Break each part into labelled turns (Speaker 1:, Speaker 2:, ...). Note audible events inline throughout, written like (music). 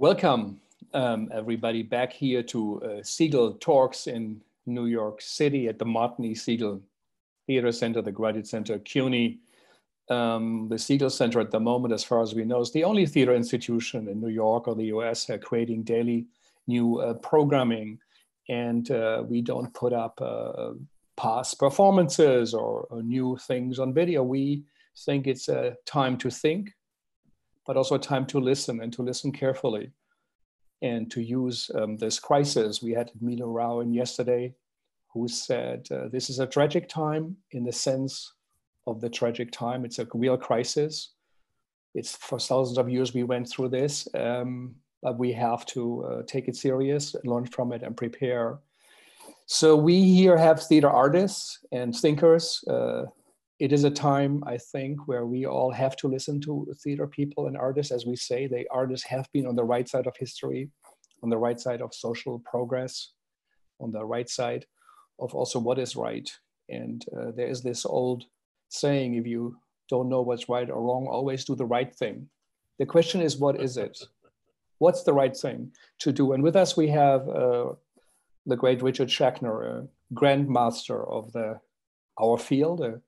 Speaker 1: Welcome, um, everybody, back here to uh, Segal Talks in New York City at the Martin Segal Theater Center, the Graduate Center, CUNY. Um, the Segal Center at the moment, as far as we know, is the only theater institution in New York or the US uh, creating daily new uh, programming. And uh, we don't put up uh, past performances or, or, new things on video. We think it's a time to think, but also time to listen and to listen carefully and to use um, this crisis. We had Milo in yesterday who said uh, this is a tragic time in the sense of the tragic time. It's a real crisis. It's for thousands of years we went through this, um, but we have to uh, take it serious, learn from it, and prepare. So we here have theater artists and thinkers. Uh, it is a time, I think, where we all have to listen to theater people and artists, as we say. The artists have been on the right side of history, on the right side of social progress, on the right side of also what is right. And uh, there is this old saying, if you don't know what's right or wrong, always do the right thing. The question is, what is it? (laughs) What's the right thing to do? And with us, we have uh, the great Richard Schechner, a grandmaster of the our field, a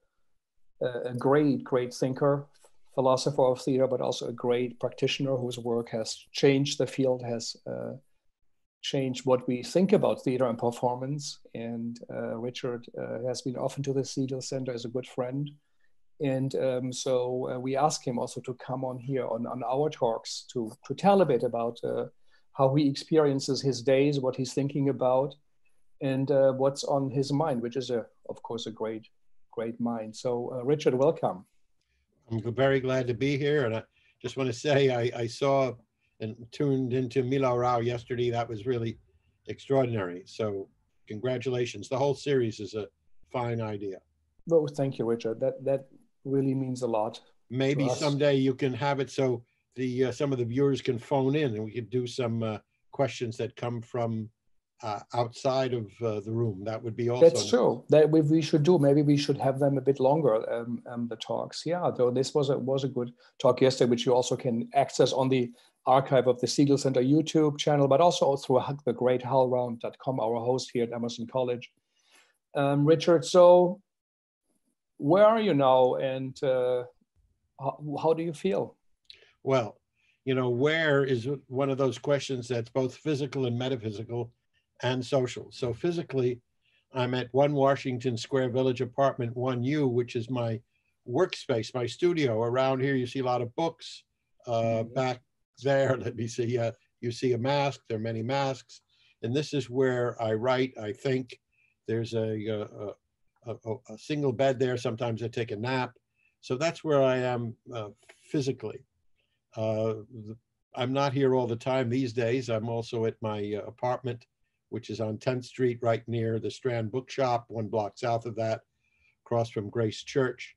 Speaker 1: a great, great thinker, philosopher of theater, but also a great practitioner whose work has changed the field, has uh, changed what we think about theater and performance. And uh, Richard uh, has been often to the Segal Center as a good friend. And um, so uh, we asked him also to come on here on, on our talks to, to tell a bit about uh, how he experiences his days, what he's thinking about, and uh, what's on his mind, which is, a, of course, a great great mind. So, uh, Richard, welcome.
Speaker 2: I'm very glad to be here. And I just want to say I, I saw and tuned into Milo Rau yesterday. That was really extraordinary. So, congratulations. The whole series is a fine idea.
Speaker 1: Oh, thank you, Richard. That, that really means a lot.
Speaker 2: Maybe someday you can have it so the uh, some of the viewers can phone in and we could do some uh, questions that come from uh, outside of uh, the room. That would be also.
Speaker 1: That's true. That we, we should do. Maybe we should have them a bit longer. Um, um, the talks. Yeah. Though this was a was a good talk yesterday, which you also can access on the archive of the Segal Center YouTube channel, but also through the great HowlRound.com, our host here at Emerson College. Um, Richard, so where are you now, and uh, how, how do you feel?
Speaker 2: Well, you know, where is one of those questions that's both physical and metaphysical and social. So physically, I'm at One Washington Square Village Apartment 1U, which is my workspace, my studio. Around here, you see a lot of books. Uh, mm-hmm. back there, (laughs) let me see, uh, you see a mask. There are many masks. And this is where I write, I think. There's a, a, a, a single bed there. Sometimes I take a nap. So that's where I am uh, physically. Uh, I'm not here all the time these days. I'm also at my uh, apartment which is on 10th Street, right near the Strand Bookshop, one block south of that, across from Grace Church.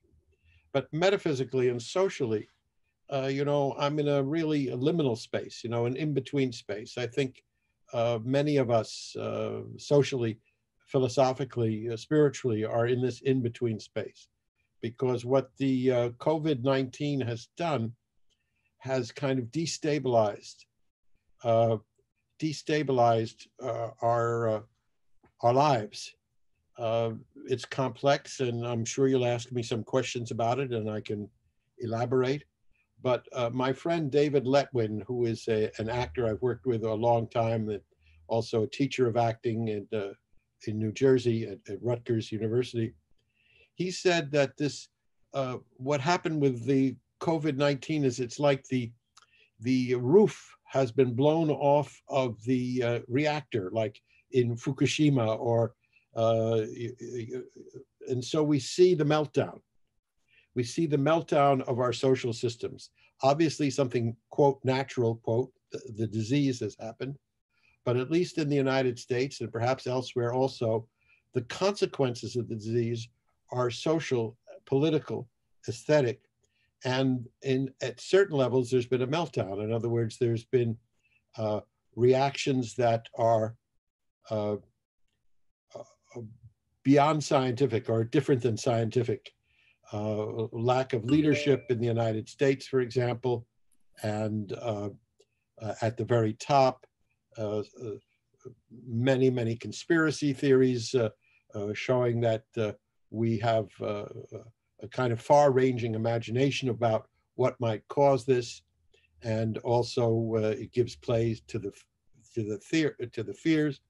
Speaker 2: But metaphysically and socially, uh, you know, I'm in a really a liminal space, you know, an in-between space. I think uh, many of us uh, socially, philosophically, uh, spiritually are in this in-between space because what the uh, COVID-19 has done has kind of destabilized uh, destabilized uh, our uh, our lives. Uh, it's complex, and I'm sure you'll ask me some questions about it, and I can elaborate. But uh, my friend David Letwin, who is a, an actor I've worked with a long time, and also a teacher of acting in, uh, in New Jersey at, at, Rutgers University, he said that this uh, what happened with the COVID-19 is it's like the the roof has been blown off of the uh, reactor, like in Fukushima, or uh, and so we see the meltdown. We see the meltdown of our social systems. Obviously, something quote natural quote the, the disease has happened, but at least in the United States and perhaps elsewhere also, the consequences of the disease are social, political, aesthetic, and in at certain levels there's been a meltdown. In other words there's been uh, reactions that are uh, uh, beyond scientific or different than scientific uh, lack of leadership in the united states for example and uh, uh, at the very top, many, many conspiracy theories showing that we have a kind of far ranging imagination about what might cause this. And also it gives play to the, to the, fear, to the fears.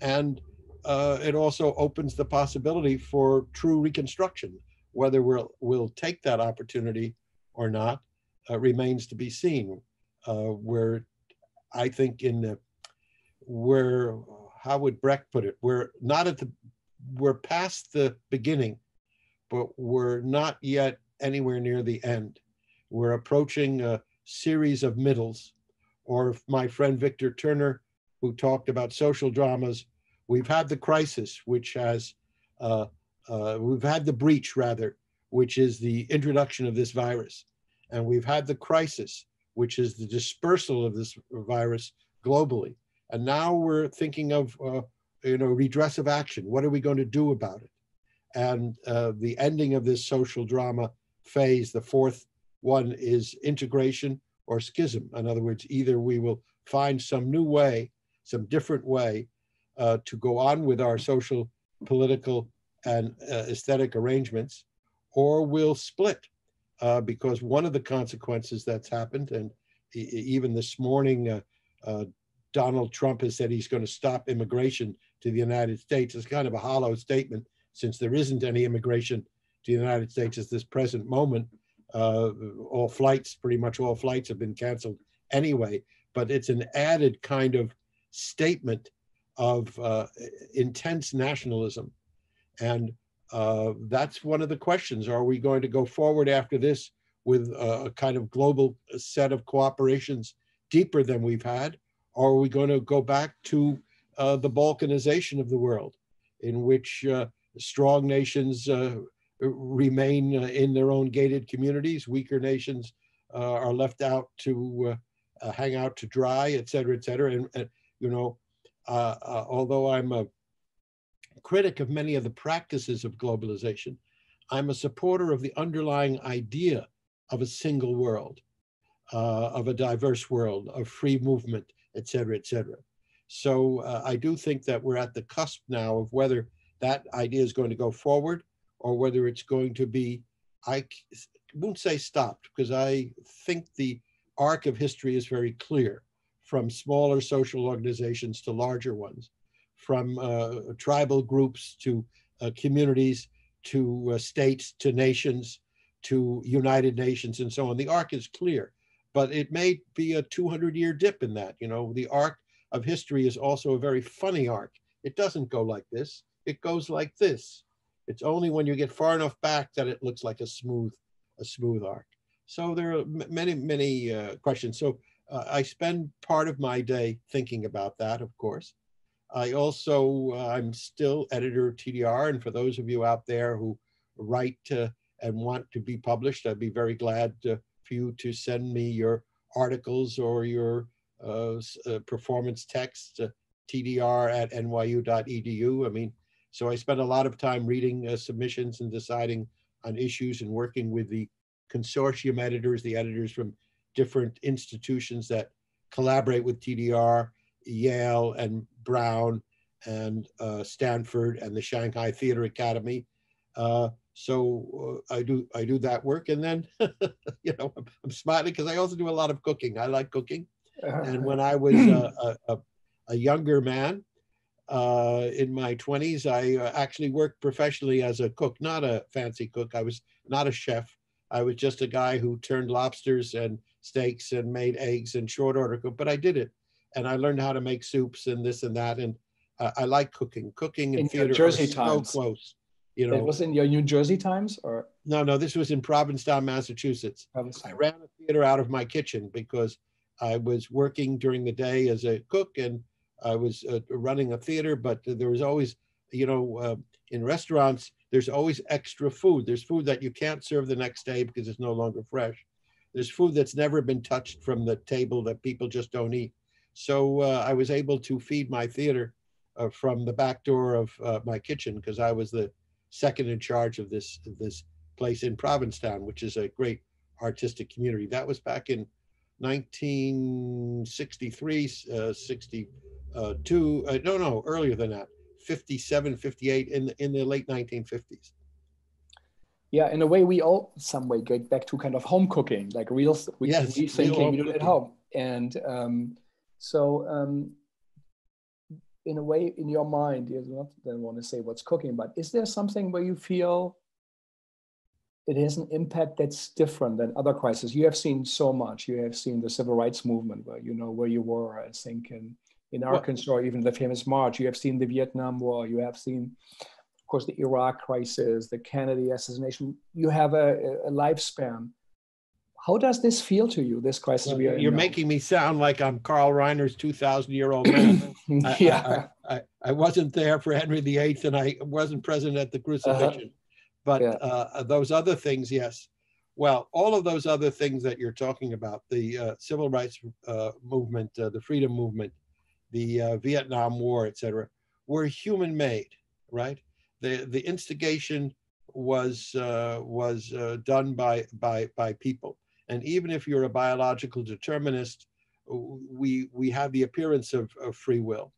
Speaker 2: And uh, it also opens the possibility for true reconstruction. Whether we'll, we'll take that opportunity or not uh, remains to be seen. Uh, where I think in the, where, how would Brecht put it? We're not at the, we're past the beginning, but we're not yet anywhere near the end. We're approaching a series of middles, or my friend Victor Turner, who talked about social dramas, We've had the crisis, which has, uh, uh, we've had the breach rather, which is the introduction of this virus. And we've had the crisis, which is the dispersal of this virus globally. And now we're thinking of, uh, you know, redressive action. What are we going to do about it? And uh, the ending of this social drama phase, the fourth one is integration or schism. In other words, either we will find some new way, some different way uh, to go on with our social, political, and uh, aesthetic arrangements, or we'll split. Uh, because one of the consequences that's happened, and even this morning, uh, uh, Donald Trump has said he's going to stop immigration to the United States. It's kind of a hollow statement since there isn't any immigration to the United States at this present moment. Uh, all flights, pretty much all flights have been canceled anyway, but it's an added kind of statement of uh, intense nationalism. And uh, that's one of the questions. Are we going to go forward after this with a kind of global set of cooperations deeper than we've had? Or are we going to go back to uh, the balkanization of the world, in which uh, strong nations uh, remain uh, in their own gated communities, weaker nations are left out to hang out to dry, et cetera, et cetera. And, you know, uh, uh, although I'm a critic of many of the practices of globalization, I'm a supporter of the underlying idea of a single world, uh, of a diverse world, of free movement, et cetera, et cetera. So uh, I do think that we're at the cusp now of whether that idea is going to go forward or whether it's going to be, I won't say stopped, because I think the arc of history is very clear from smaller social organizations to larger ones, from uh, tribal groups to uh, communities to uh, states to nations to United Nations and so on. The arc is clear, but it may be a 200 year dip in that. You know, the arc of history is also a very funny arc. It doesn't go like this, it goes like this. It's only when you get far enough back that it looks like a smooth, a smooth arc. So there are many, many uh, questions. So uh, I spend part of my day thinking about that, of course. I also, uh, I'm still editor of TDR, and for those of you out there who write and want to be published, I'd be very glad to, for you to send me your articles or your uh, uh performance text, TDR at nyu.edu. I mean, so I spend a lot of time reading uh, submissions and deciding on issues and working with the consortium editors, the editors from different institutions that collaborate with TDR, Yale and Brown and uh, Stanford and the Shanghai Theater Academy. Uh, so uh, I do I do that work, and then (laughs) you know I'm, I'm smiling because I also do a lot of cooking. I like cooking, and when I was a, a, a younger man uh, in my 20s, I uh, actually worked professionally as a cook, not a fancy cook. I was not a chef. I was just a guy who turned lobsters and steaks and made eggs and short order, cook, but I did it. And I learned how to make soups and this and that. And uh, I like cooking. Cooking and in theater New
Speaker 1: Jersey times.
Speaker 2: so close. You know,
Speaker 1: it was in your New Jersey times, or
Speaker 2: no, no. This was in Provincetown, Massachusetts. Provincetown. I ran a theater out of my kitchen because I was working during the day as a cook, and I was uh, running a theater. But there was always, you know, uh, in restaurants, there's always extra food. There's food that you can't serve the next day because it's no longer fresh. There's food that's never been touched from the table that people just don't eat. So uh, I was able to feed my theater uh, from the back door of uh, my kitchen because I was the second in charge of this this place in Provincetown, which is a great artistic community. That was back in 1963, uh, 62, uh, no, no, earlier than that, 57, 58, in, the, in the late 1950s.
Speaker 1: Yeah, in a way, we all some way get back to kind of home cooking, like real, we, yes, rethinking, we do it at home. And um, so, um, in a way, in your mind, you don't want to say what's cooking, but is there something where you feel it has an impact that's different than other crises. You have seen so much. You have seen the civil rights movement, where you know where you were. I think in in Arkansas, or even the famous march. You have seen the Vietnam War. You have seen, of course, the Iraq crisis, the Kennedy assassination. You have a, a lifespan. How does this feel to you? This crisis
Speaker 2: well, You're making me sound like I'm Carl Reiner's 2,000 year old man. (clears throat) yeah. I, I, I, wasn't there for Henry VIII, and I wasn't present at the crucifixion. Uh-huh but yeah. uh, those other things, yes. Well, all of those other things that you're talking about, the uh, civil rights uh, movement, uh, the freedom movement, the uh, Vietnam War, et cetera, were human made, right? The, the instigation was, uh, was done by, by, by people. And even if you're a biological determinist, we, we have the appearance of, of free will.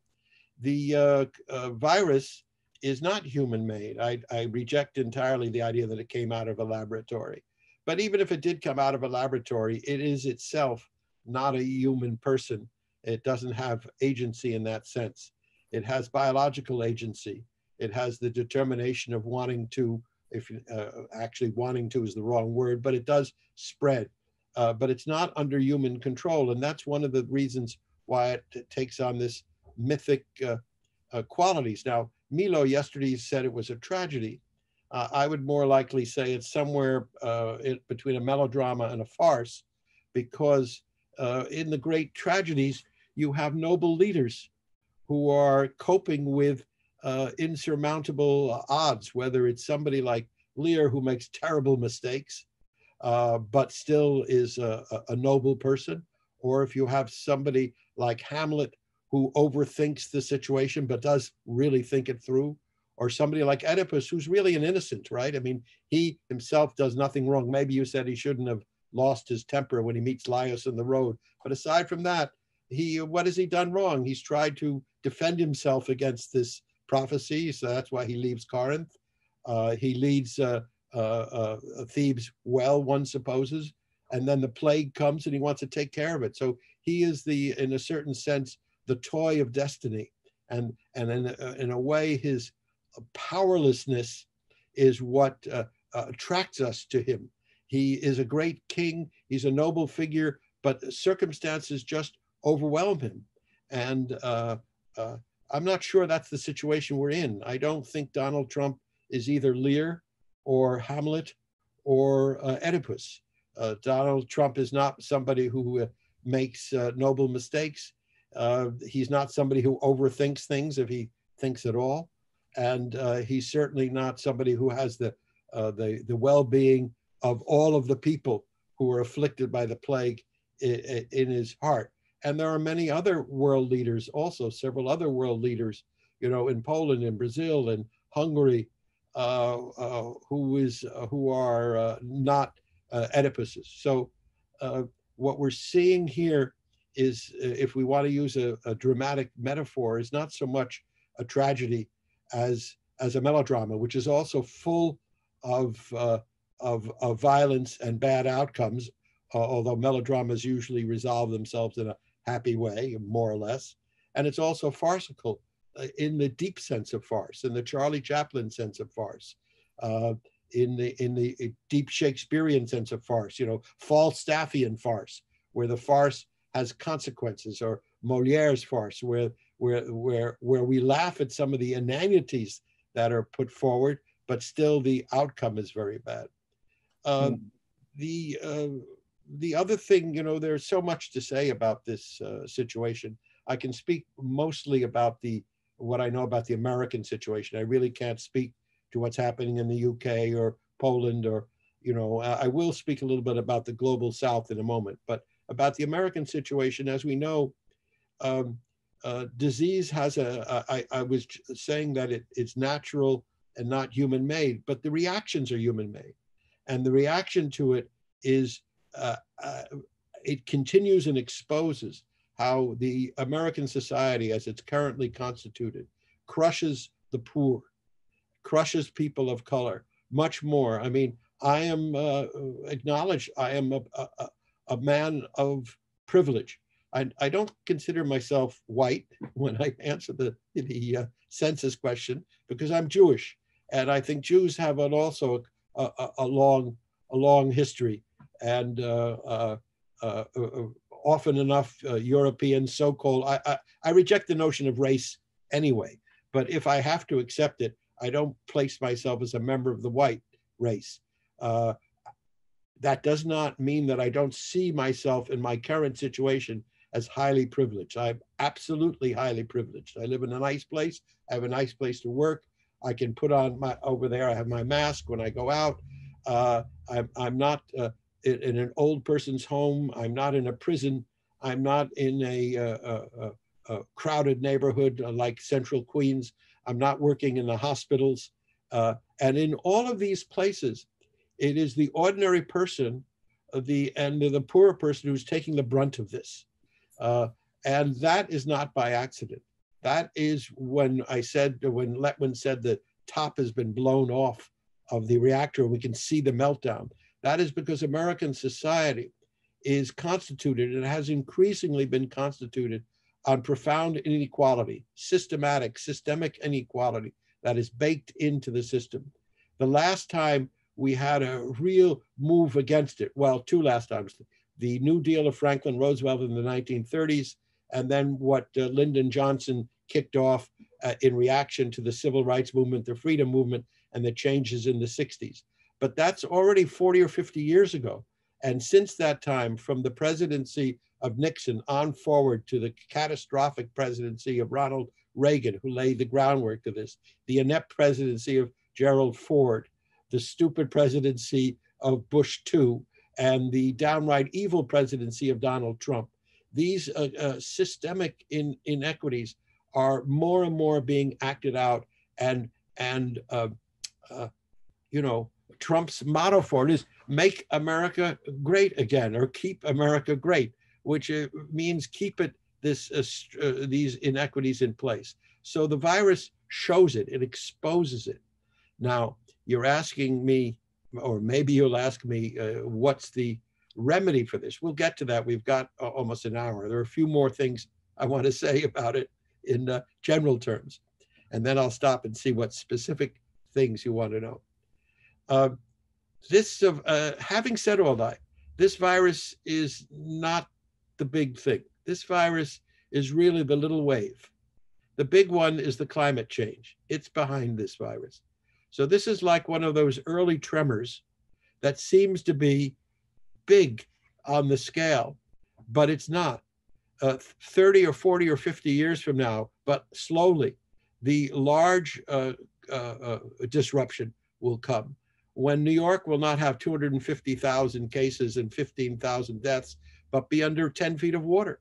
Speaker 2: The virus is not human made. I, I reject entirely the idea that it came out of a laboratory. But even if it did come out of a laboratory, it is itself not a human person. It doesn't have agency in that sense. It has biological agency. It has the determination of wanting to, if uh, actually wanting to is the wrong word, but it does spread. Uh, but it's not under human control. And that's one of the reasons why it takes on this mythic uh, uh qualities. Now, Milo yesterday said it was a tragedy. Uh, I would more likely say it's somewhere uh, in, between a melodrama and a farce, because in the great tragedies, you have noble leaders who are coping with uh, insurmountable odds, whether it's somebody like Lear who makes terrible mistakes, uh, but still is a, a noble person, or if you have somebody like Hamlet who overthinks the situation but does really think it through, or somebody like Oedipus who's really an innocent, right? I mean, he himself does nothing wrong. Maybe you said he shouldn't have lost his temper when he meets Laius in the road, but aside from that, he what has he done wrong? He's tried to defend himself against this prophecy, so that's why he leaves Corinth. Uh, he leads uh, uh, uh Thebes well, one supposes, and then the plague comes and he wants to take care of it. So he is the, in a certain sense, the toy of destiny. And, and in, a, in a way, his powerlessness is what uh, uh, attracts us to him. He is a great king, he's a noble figure, but circumstances just overwhelm him. And uh, uh I'm not sure that's the situation we're in. I don't think Donald Trump is either Lear or Hamlet or uh, Oedipus. Uh, Donald Trump is not somebody who makes noble mistakes. Uh, he's not somebody who overthinks things if he thinks at all, and uh, he's certainly not somebody who has the uh, the the well-being of all of the people who are afflicted by the plague in, in, his heart. And there are many other world leaders, also several other world leaders, you know, in Poland, in Brazil, and Hungary, uh, uh, who is who are not Oedipuses. So what we're seeing here is, uh, if we want to use a, a dramatic metaphor, is not so much a tragedy as as a melodrama, which is also full of uh, of, of violence and bad outcomes. Uh, although melodramas usually resolve themselves in a happy way, more or less, and it's also farcical uh, in the deep sense of farce, in the Charlie Chaplin sense of farce, uh, in the in the deep Shakespearean sense of farce. You know, Falstaffian farce, where the farce has consequences, or Moliere's farce, where where where where we laugh at some of the inanities that are put forward, but still the outcome is very bad. Um, mm. The uh, the other thing, you know, there's so much to say about this uh, situation. I can speak mostly about the what I know about the American situation. I really can't speak to what's happening in the UK or Poland or you know. I will speak a little bit about the global South in a moment, but about the American situation. As we know, um, uh, disease has a. I, I was saying that it, it's natural and not human made, but the reactions are human made. And the reaction to it is uh, uh, it continues and exposes how the American society, as it's currently constituted, crushes the poor, crushes people of color much more. I mean, I am uh, acknowledged, I am a, a, a man of privilege. I, I, don't consider myself white (laughs) when I answer the, the uh, census question because I'm Jewish. And I think Jews have an also a, a, a long, a long history and uh, uh, uh, often enough European so-called, I, I, I reject the notion of race anyway, but if I have to accept it, I don't place myself as a member of the white race. Uh, that does not mean that I don't see myself in my current situation as highly privileged. I'm absolutely highly privileged. I live in a nice place. I have a nice place to work. I can put on my over there. I have my mask when I go out. Uh, I'm, I'm not uh, in, in, an old person's home. I'm not in a prison. I'm not in a, a, a, a crowded neighborhood like Central Queens. I'm not working in the hospitals. Uh, and in all of these places, it is the ordinary person, uh, the and the poor person who's taking the brunt of this. Uh, and that is not by accident. That is when I said, when Letwin said the top has been blown off of the reactor, we can see the meltdown. That is because American society is constituted and has increasingly been constituted on profound inequality, systematic, systemic inequality that is baked into the system. The last time we had a real move against it, well, two last times, the New Deal of Franklin Roosevelt in the 1930s, and then what uh, Lyndon Johnson kicked off uh, in reaction to the civil rights movement, the freedom movement, and the changes in the 60s. But that's already 40 or 50 years ago. And since that time, from the presidency of Nixon on forward to the catastrophic presidency of Ronald Reagan, who laid the groundwork to this, the inept presidency of Gerald Ford, the stupid presidency of Bush II, and the downright evil presidency of Donald Trump. These uh, uh, systemic in, inequities are more and more being acted out, and and uh, uh you know Trump's motto for it is "Make America Great Again" or "Keep America Great," which uh, means keep it this uh, these inequities in place. So the virus shows it; it exposes it. Now you're asking me or maybe you'll ask me, uh, what's the remedy for this? We'll get to that. We've got uh, almost an hour. There are a few more things I want to (laughs) say about it in uh, general terms. And then I'll stop and see what specific things you want to know. Uh, this, uh, having said all that, this virus is not the big thing. This virus is really the little wave. The big one is the climate change. It's behind this virus. So this is like one of those early tremors that seems to be big on the scale, but it's not. Uh, 30 or 40 or 50 years from now, but slowly, the large uh, uh, uh disruption will come when New York will not have 250,000 cases and 15,000 deaths, but be under 10 feet of water,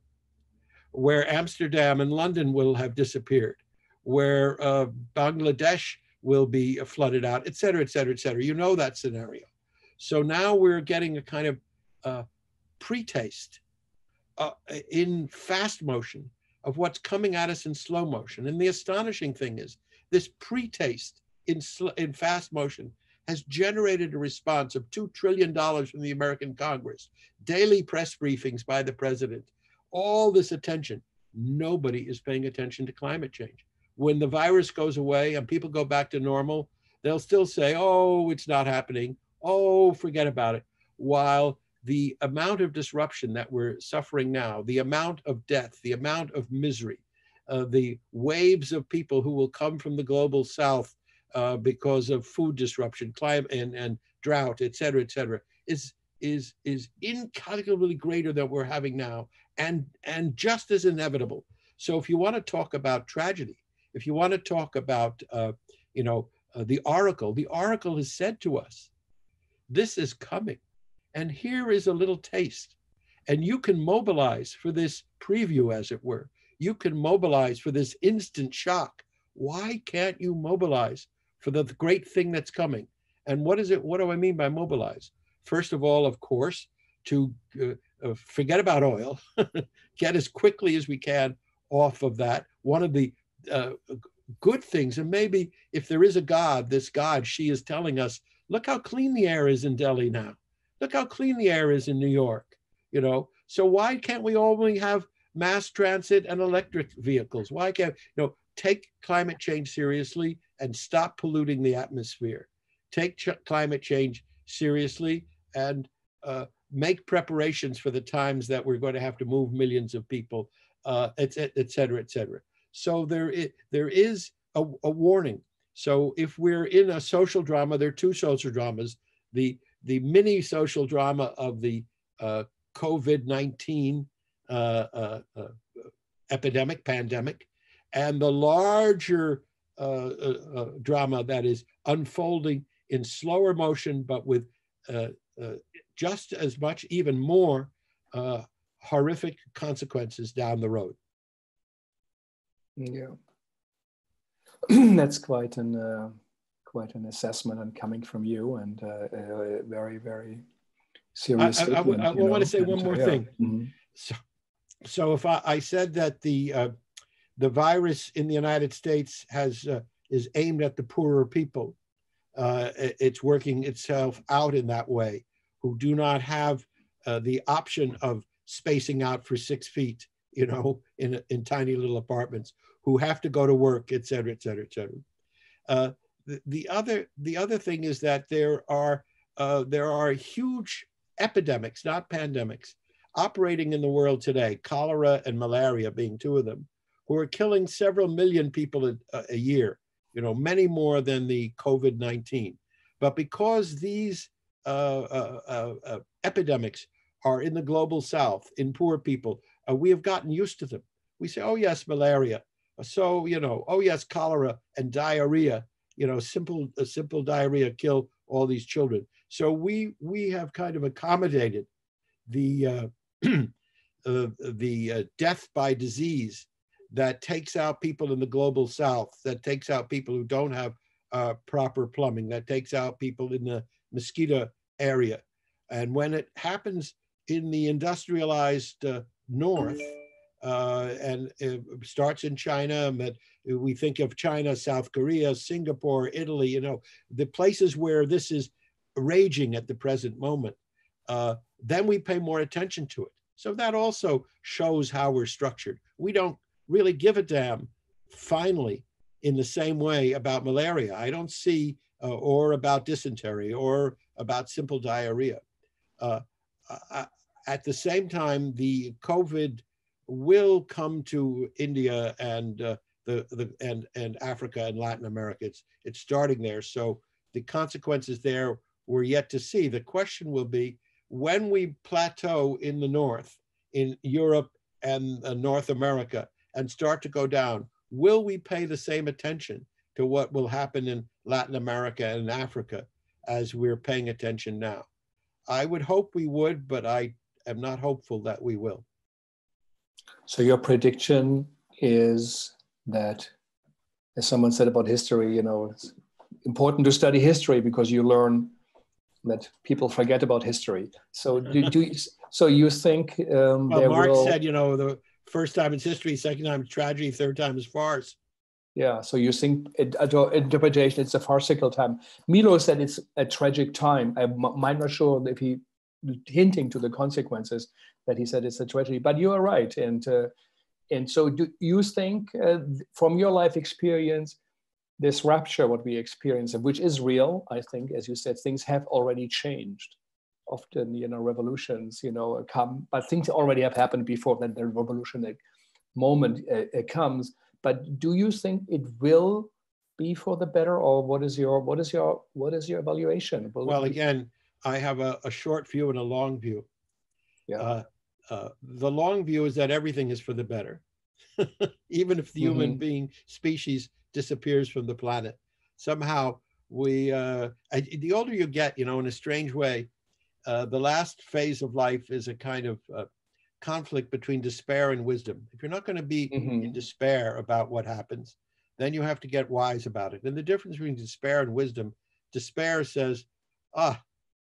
Speaker 2: where Amsterdam and London will have disappeared, where uh, Bangladesh will be flooded out, et cetera, et cetera, et cetera. You know that scenario. So now we're getting a kind of uh, pre-taste uh, in fast motion of what's coming at us in slow motion. And the astonishing thing is this pre-taste in, in fast motion has generated a response of $2 trillion from the American Congress, daily press briefings by the president, all this attention. Nobody is paying attention to climate change when the virus goes away and people go back to normal, they'll still say, oh, it's not happening. Oh, forget about it. While the amount of disruption that we're suffering now, the amount of death, the amount of misery, uh, the waves of people who will come from the global south uh, because of food disruption, climate and, and drought, et cetera, et cetera, is, is, is incalculably greater than we're having now and, and just as inevitable. So if you want to talk about tragedy, if you want to talk about, uh, you know, uh, the oracle, the oracle has said to us, this is coming. And here is a little taste. And you can mobilize for this preview, as it were. You can mobilize for this instant shock. Why can't you mobilize for the great thing that's coming? And what is it? What do I mean by mobilize? First of all, of course, to uh, uh, forget about oil, (laughs) get as quickly as we can off of that. One of the uh, good things, and maybe if there is a God, this God, she is telling us, look how clean the air is in Delhi now. Look how clean the air is in New York. You know, so why can't we only have mass transit and electric vehicles? Why can't you know take climate change seriously and stop polluting the atmosphere? Take ch- climate change seriously and uh, make preparations for the times that we're going to have to move millions of people, uh, et, et cetera, et cetera. So there is, there is a, a warning. So if we're in a social drama, there are two social dramas. The, the mini social drama of the uh, COVID-19 uh, uh, uh, epidemic, pandemic, and the larger drama that is unfolding in slower motion, but with just as much, even more uh, horrific consequences down the road.
Speaker 1: Yeah, (clears throat) that's quite an uh, quite an assessment and coming from you, and uh, uh very very serious.
Speaker 2: I, I, I, I want to say one more yeah. thing. Mm-hmm. So, so if I, I said that the uh, the virus in the United States has uh, is aimed at the poorer people, uh, it's working itself out in that way who do not have uh, the option of spacing out for six feet, you know, (laughs) in, in tiny little apartments, who have to go to work, et cetera, et cetera, et cetera. Uh, the, the, other, the other thing is that there are, uh, there are huge epidemics, not pandemics, operating in the world today, cholera and malaria being two of them, who are killing several million people a, a year, you know, many more than the COVID-19. But because these uh, uh, uh, uh, epidemics are in the global south, in poor people, we have gotten used to them. We say, oh, yes, malaria. So, you know, oh, yes, cholera and diarrhea, you know, simple, simple diarrhea kill all these children. So we, we have kind of accommodated the, uh, (clears throat) the uh, death by disease that takes out people in the global south, that takes out people who don't have uh, proper plumbing, that takes out people in the mosquito area. And when it happens in the industrialized uh, north, uh, and it starts in China, but we think of China, South Korea, Singapore, Italy, you know, the places where this is raging at the present moment, uh, then we pay more attention to it. So that also shows how we're structured. We don't really give a damn, finally, in the same way about malaria. I don't see uh, or about dysentery or about simple diarrhea. Uh, uh, at the same time, the COVID will come to India and uh, the, the and and Africa and Latin America. It's it's starting there. So the consequences there we're yet to see. The question will be when we plateau in the north, in Europe and uh, North America, and start to go down, will we pay the same attention to what will happen in Latin America and Africa as we're paying attention now. I would hope we would, but I am not hopeful that we will.
Speaker 1: So your prediction is that, as someone said about history, you know, it's important to study history because you learn that people forget about history. So do, do you, so you think um,
Speaker 2: well, Marx will... said, you know, the first time it's history, second time it's tragedy, third time is farce.
Speaker 1: Yeah, so you think interpretation, it's a farcical time. Milo said it's a tragic time. I'm not sure if he hinting to the consequences that he said it's a tragedy, but you are right. And uh, and so do you think uh, from your life experience, this rapture, what we experience, which is real, I think, as you said, things have already changed. Often, you know, revolutions, you know, come, but things already have happened before that the revolutionary moment uh, comes but do you think it will be for the better, or what is your what is your what is your evaluation?
Speaker 2: Will well, again, I have a, a, short view and a long view. Yeah. Uh, uh, the long view is that everything is for the better, (laughs) even if the mm-hmm. human being species disappears from the planet. Somehow, we uh, I, the older you get, you know, in a strange way, uh, the last phase of life is a kind of uh, conflict between despair and wisdom. If you're not going to be mm-hmm. in despair about what happens, then you have to get wise about it. And the difference between despair and wisdom, despair says, ah,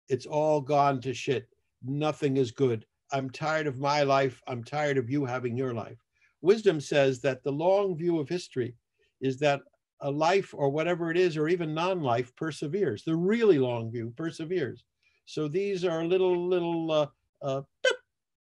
Speaker 2: it's all gone to shit. Nothing is good. I'm tired of my life. I'm tired of you having your life. Wisdom says that the long view of history is that a life or whatever it is, or even non-life perseveres. The really long view perseveres. So these are little, little uh, uh, boop,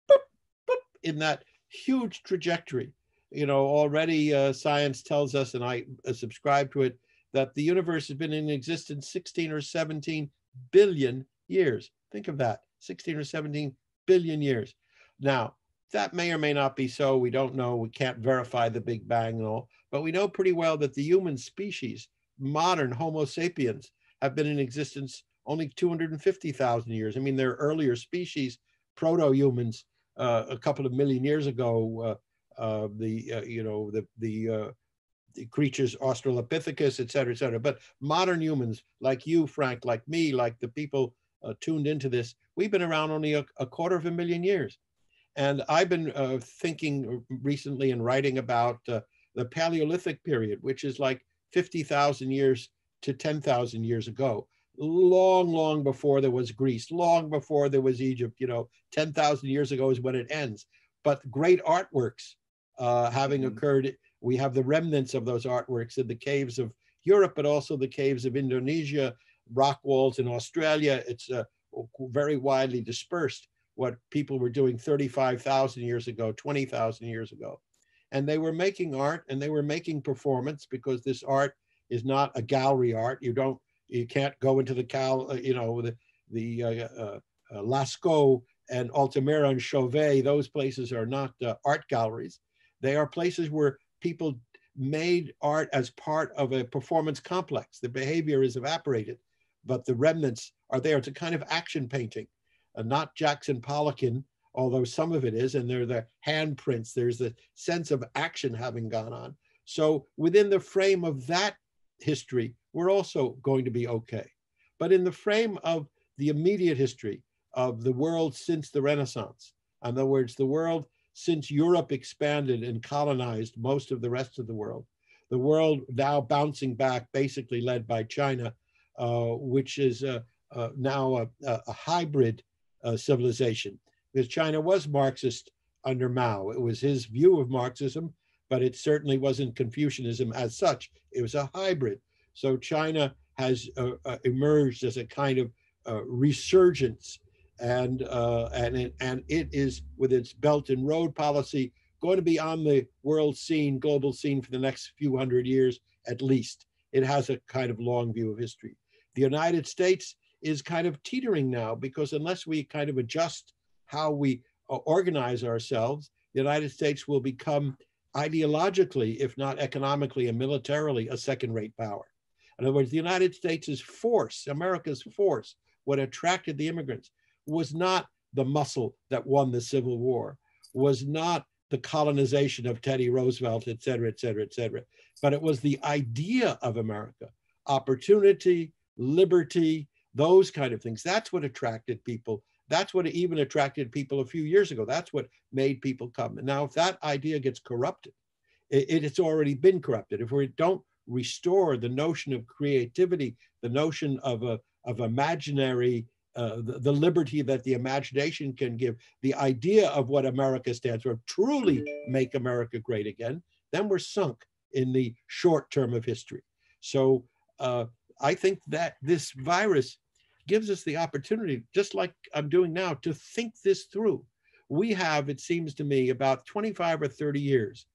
Speaker 2: boop, boop, in that huge trajectory. You know, already uh, science tells us, and I uh, subscribe to it, that the universe has been in existence 16 or 17 billion years. Think of that 16 or 17 billion years. Now, that may or may not be so. We don't know. We can't verify the Big Bang and all, but we know pretty well that the human species, modern Homo sapiens, have been in existence only 250,000 years. I mean, there are earlier species, proto-humans, uh, a couple of million years ago. Uh, uh, the uh, you know the the, uh, the creatures Australopithecus, et cetera, et cetera. But modern humans, like you, Frank, like me, like the people tuned into this, we've been around only a, a quarter of a million years. And I've been uh, thinking recently and writing about uh, the Paleolithic period, which is like 50,000 years to 10,000 years ago, long, long before there was Greece, long before there was Egypt, you know, 10,000 years ago is when it ends. But great artworks uh, having mm-hmm. occurred, we have the remnants of those artworks in the caves of Europe, but also the caves of Indonesia, rock walls in Australia. It's uh, very widely dispersed what people were doing 35,000 years ago, 20,000 years ago. And they were making art and they were making performance because this art is not a gallery art. You don't, you can't go into the cal, uh, you know, the, the uh, uh, uh, Lascaux and Altamira and Chauvet, those places are not art galleries. They are places where people made art as part of a performance complex. The behavior is evaporated, but the remnants are there. It's a kind of action painting uh, not Jackson Pollockian, although some of it is, and there are the handprints. There's the sense of action having gone on. So within the frame of that history, we're also going to be okay. But in the frame of the immediate history of the world since the Renaissance, in other words, the world since Europe expanded and colonized most of the rest of the world, the world now bouncing back, basically led by China, uh, which is uh, uh, now a, a, hybrid uh, civilization. Because China was Marxist under Mao. It was his view of Marxism, but it certainly wasn't Confucianism as such. It was a hybrid. So China has uh, uh, emerged as a kind of uh, resurgence, and and it, and it is with its Belt and Road policy going to be on the world scene, global scene for the next few hundred years at least. It has a kind of long view of history. The United States is kind of teetering now because unless we kind of adjust how we organize ourselves, the United States will become ideologically, if not economically and militarily, a second rate power. In other words, the United States' force, America's force, what attracted the immigrants, was not the muscle that won the Civil War, was not the colonization of Teddy Roosevelt, et cetera, et cetera, et cetera, but it was the idea of America, opportunity, liberty, those kind of things. That's what attracted people. That's what even attracted people a few years ago. That's what made people come. And now, if that idea gets corrupted, it, it's already been corrupted. If we don't restore the notion of creativity, the notion of a of imaginary, uh, the, the liberty that the imagination can give, the idea of what America stands for, truly make America great again, then we're sunk in the short term of history. So uh, I think that this virus gives us the opportunity, just like I'm doing now, to think this through. We have, it seems to me, about 25 or 30 years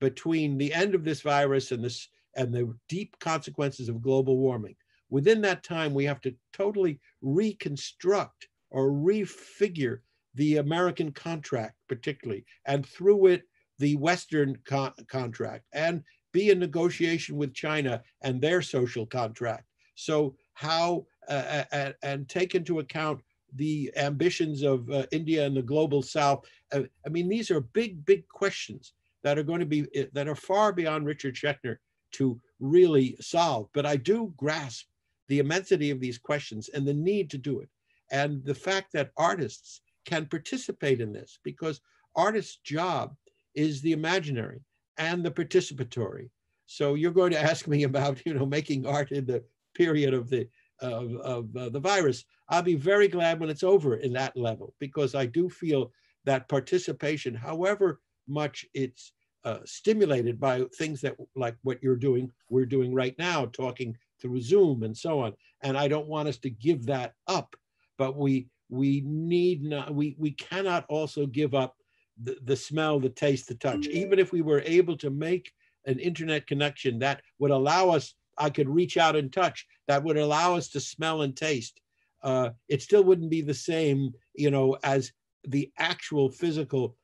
Speaker 2: between the end of this virus and this and the deep consequences of global warming. Within that time, we have to totally reconstruct or refigure the American contract, particularly, and through it, the Western con contract, and be in negotiation with China and their social contract. So, how uh, and, and, take into account the ambitions of uh, India and the global South. Uh, I mean, these are big, big questions that are going to be uh, that are far beyond Richard Schechner to really solve. But I do grasp the immensity of these questions and the need to do it, and the fact that artists can participate in this because artists' job is the imaginary and the participatory. So you're going to (laughs) ask me about, you know, making art in the period of the of, of uh, the virus. I'll be very glad when it's over in that level because I do feel that participation, however much it's uh, stimulated by things that like what you're doing, we're doing right now, talking through Zoom and so on. And I don't want us to give that up, but we we need not we we cannot also give up the, the smell, the taste, the touch. Even if we were able to make an internet connection that would allow us, I could reach out and touch, that would allow us to smell and taste. Uh, it still wouldn't be the same, you know, as the actual physical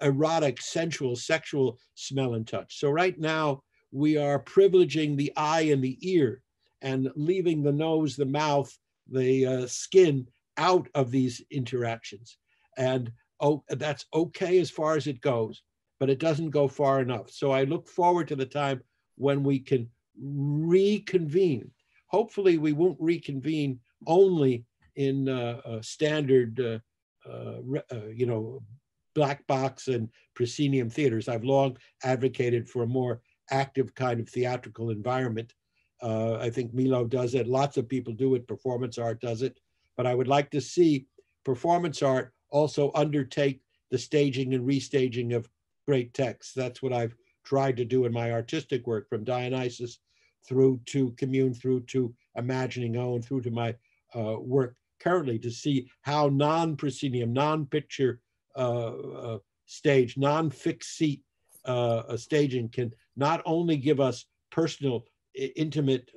Speaker 2: erotic, sensual, sexual smell and touch. So right now we are privileging the eye and the ear and leaving the nose, the mouth, the uh, skin out of these interactions. And oh, that's okay as far as it goes, but it doesn't go far enough. So I look forward to the time when we can reconvene. Hopefully, we won't reconvene only in uh, standard, uh, uh, uh, you know, black box and proscenium theaters. I've long advocated for a more active kind of theatrical environment. Uh, I think Milo does it. Lots of people do it. Performance art does it. But I would like to see performance art also undertake the staging and restaging of great texts. That's what I've tried to do in my artistic work from Dionysus through to Commune, through to Imagining O, through to my uh, work currently to see how non-proscenium, non-picture uh, uh, stage, non-fixed seat uh, staging can not only give us personal, intimate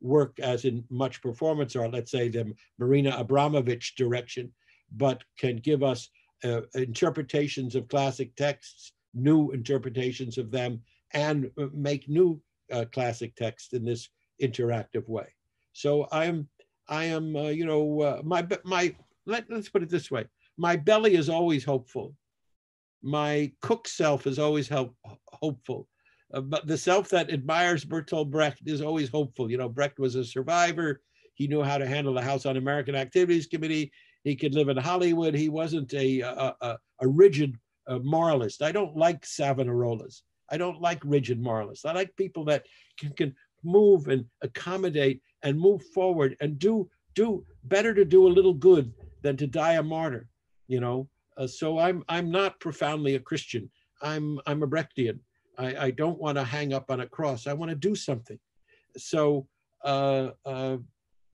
Speaker 2: work as in much performance art, let's say the Marina Abramović direction, but can give us uh, interpretations of classic texts, new interpretations of them, and make new uh, classic text in this interactive way. So I'm, I am, uh, you know, my my. Let, let's put it this way: my belly is always hopeful. My cook self is always help, hopeful. Uh, but the self that admires Bertolt Brecht is always hopeful. You know, Brecht was a survivor. He knew how to handle the House Un-American Activities Committee. He could live in Hollywood. He wasn't a, a, a, a rigid uh, moralist. I don't like Savonarolas. I don't like rigid moralists. I like people that can, can move and accommodate and move forward and do do better to do a little good than to die a martyr you know. Uh, so I'm I'm not profoundly a Christian. I'm I'm a Brechtian. I, I don't want to hang up on a cross. I want to do something. So uh, uh,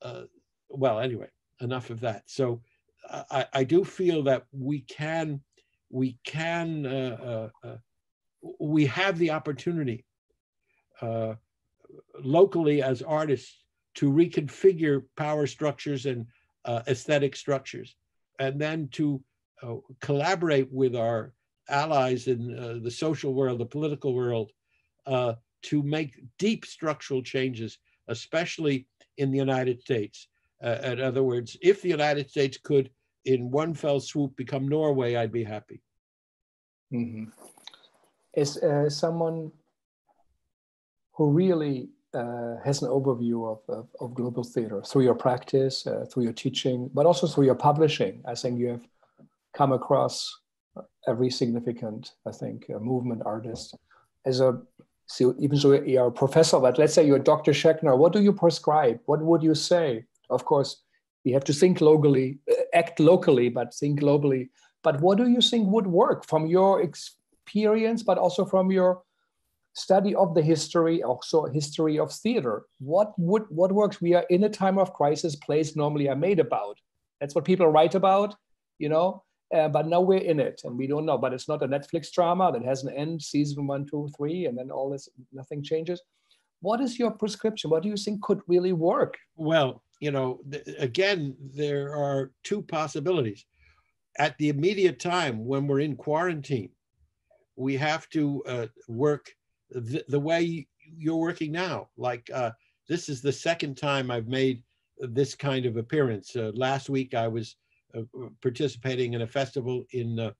Speaker 2: uh, well, anyway, enough of that. So I, I do feel that we can we can uh, uh, uh, we have the opportunity uh, locally as artists to reconfigure power structures and aesthetic structures and then to uh, collaborate with our allies in uh, the social world, the political world, uh, to make deep structural changes, especially in the United States. Uh, in other words, if the United States could, in one fell swoop, become Norway, I'd be happy.
Speaker 1: Is uh, someone who really uh, has an overview of, of, of, global theater through your practice, uh, through your teaching, but also through your publishing. I think you have come across every significant, I think, uh, movement artist. As a, so even though you're a professor, but let's say you're Dr. Schechner, what do you prescribe? What would you say? Of course, we have to think locally, uh, act locally, but think globally. But what do you think would work from your experience, but also from your study of the history, also history of theater. What would what works? We are in a time of crisis. Plays normally are made about. That's what people write about, you know. Uh, but now we're in it, and we don't know. But it's not a Netflix drama that has an end, season one, two, three, and then all this nothing changes. What is your prescription? What do you think could really work?
Speaker 2: Well, you know, th- again, there are two possibilities. At the immediate time when we're in quarantine, we have to uh, work the, way you're working now. Like uh, this is the second time I've made this kind of appearance. Uh, last week I was uh, participating in a festival in uh,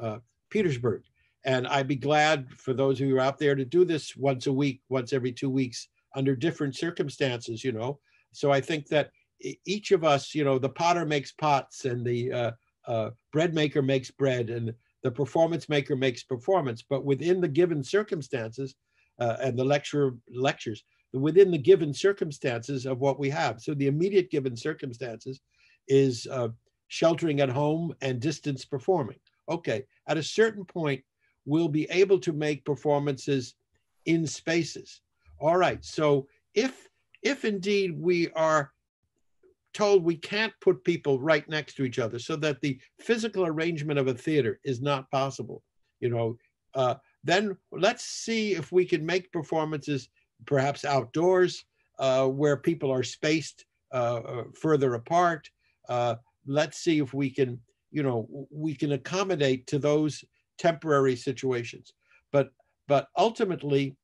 Speaker 2: uh, Petersburg. And I'd be glad for those of you out there to do this once a week, once every two weeks, under different circumstances, you know. So I think that each of us, you know, the potter makes pots and the uh, bread maker makes bread and the performance maker makes performance, but within the given circumstances, uh, and the lecturer lectures, within the given circumstances of what we have. So the immediate given circumstances is uh, sheltering at home and distance performing. okay, at a certain point, we'll be able to make performances in spaces. All right, so if if indeed we are told we can't put people right next to each other so that the physical arrangement of a theater is not possible, you know, uh, then let's see if we can make performances perhaps outdoors uh, where people are spaced uh, uh further apart. Uh, let's see if we can, you know, we can accommodate to those temporary situations. But but ultimately,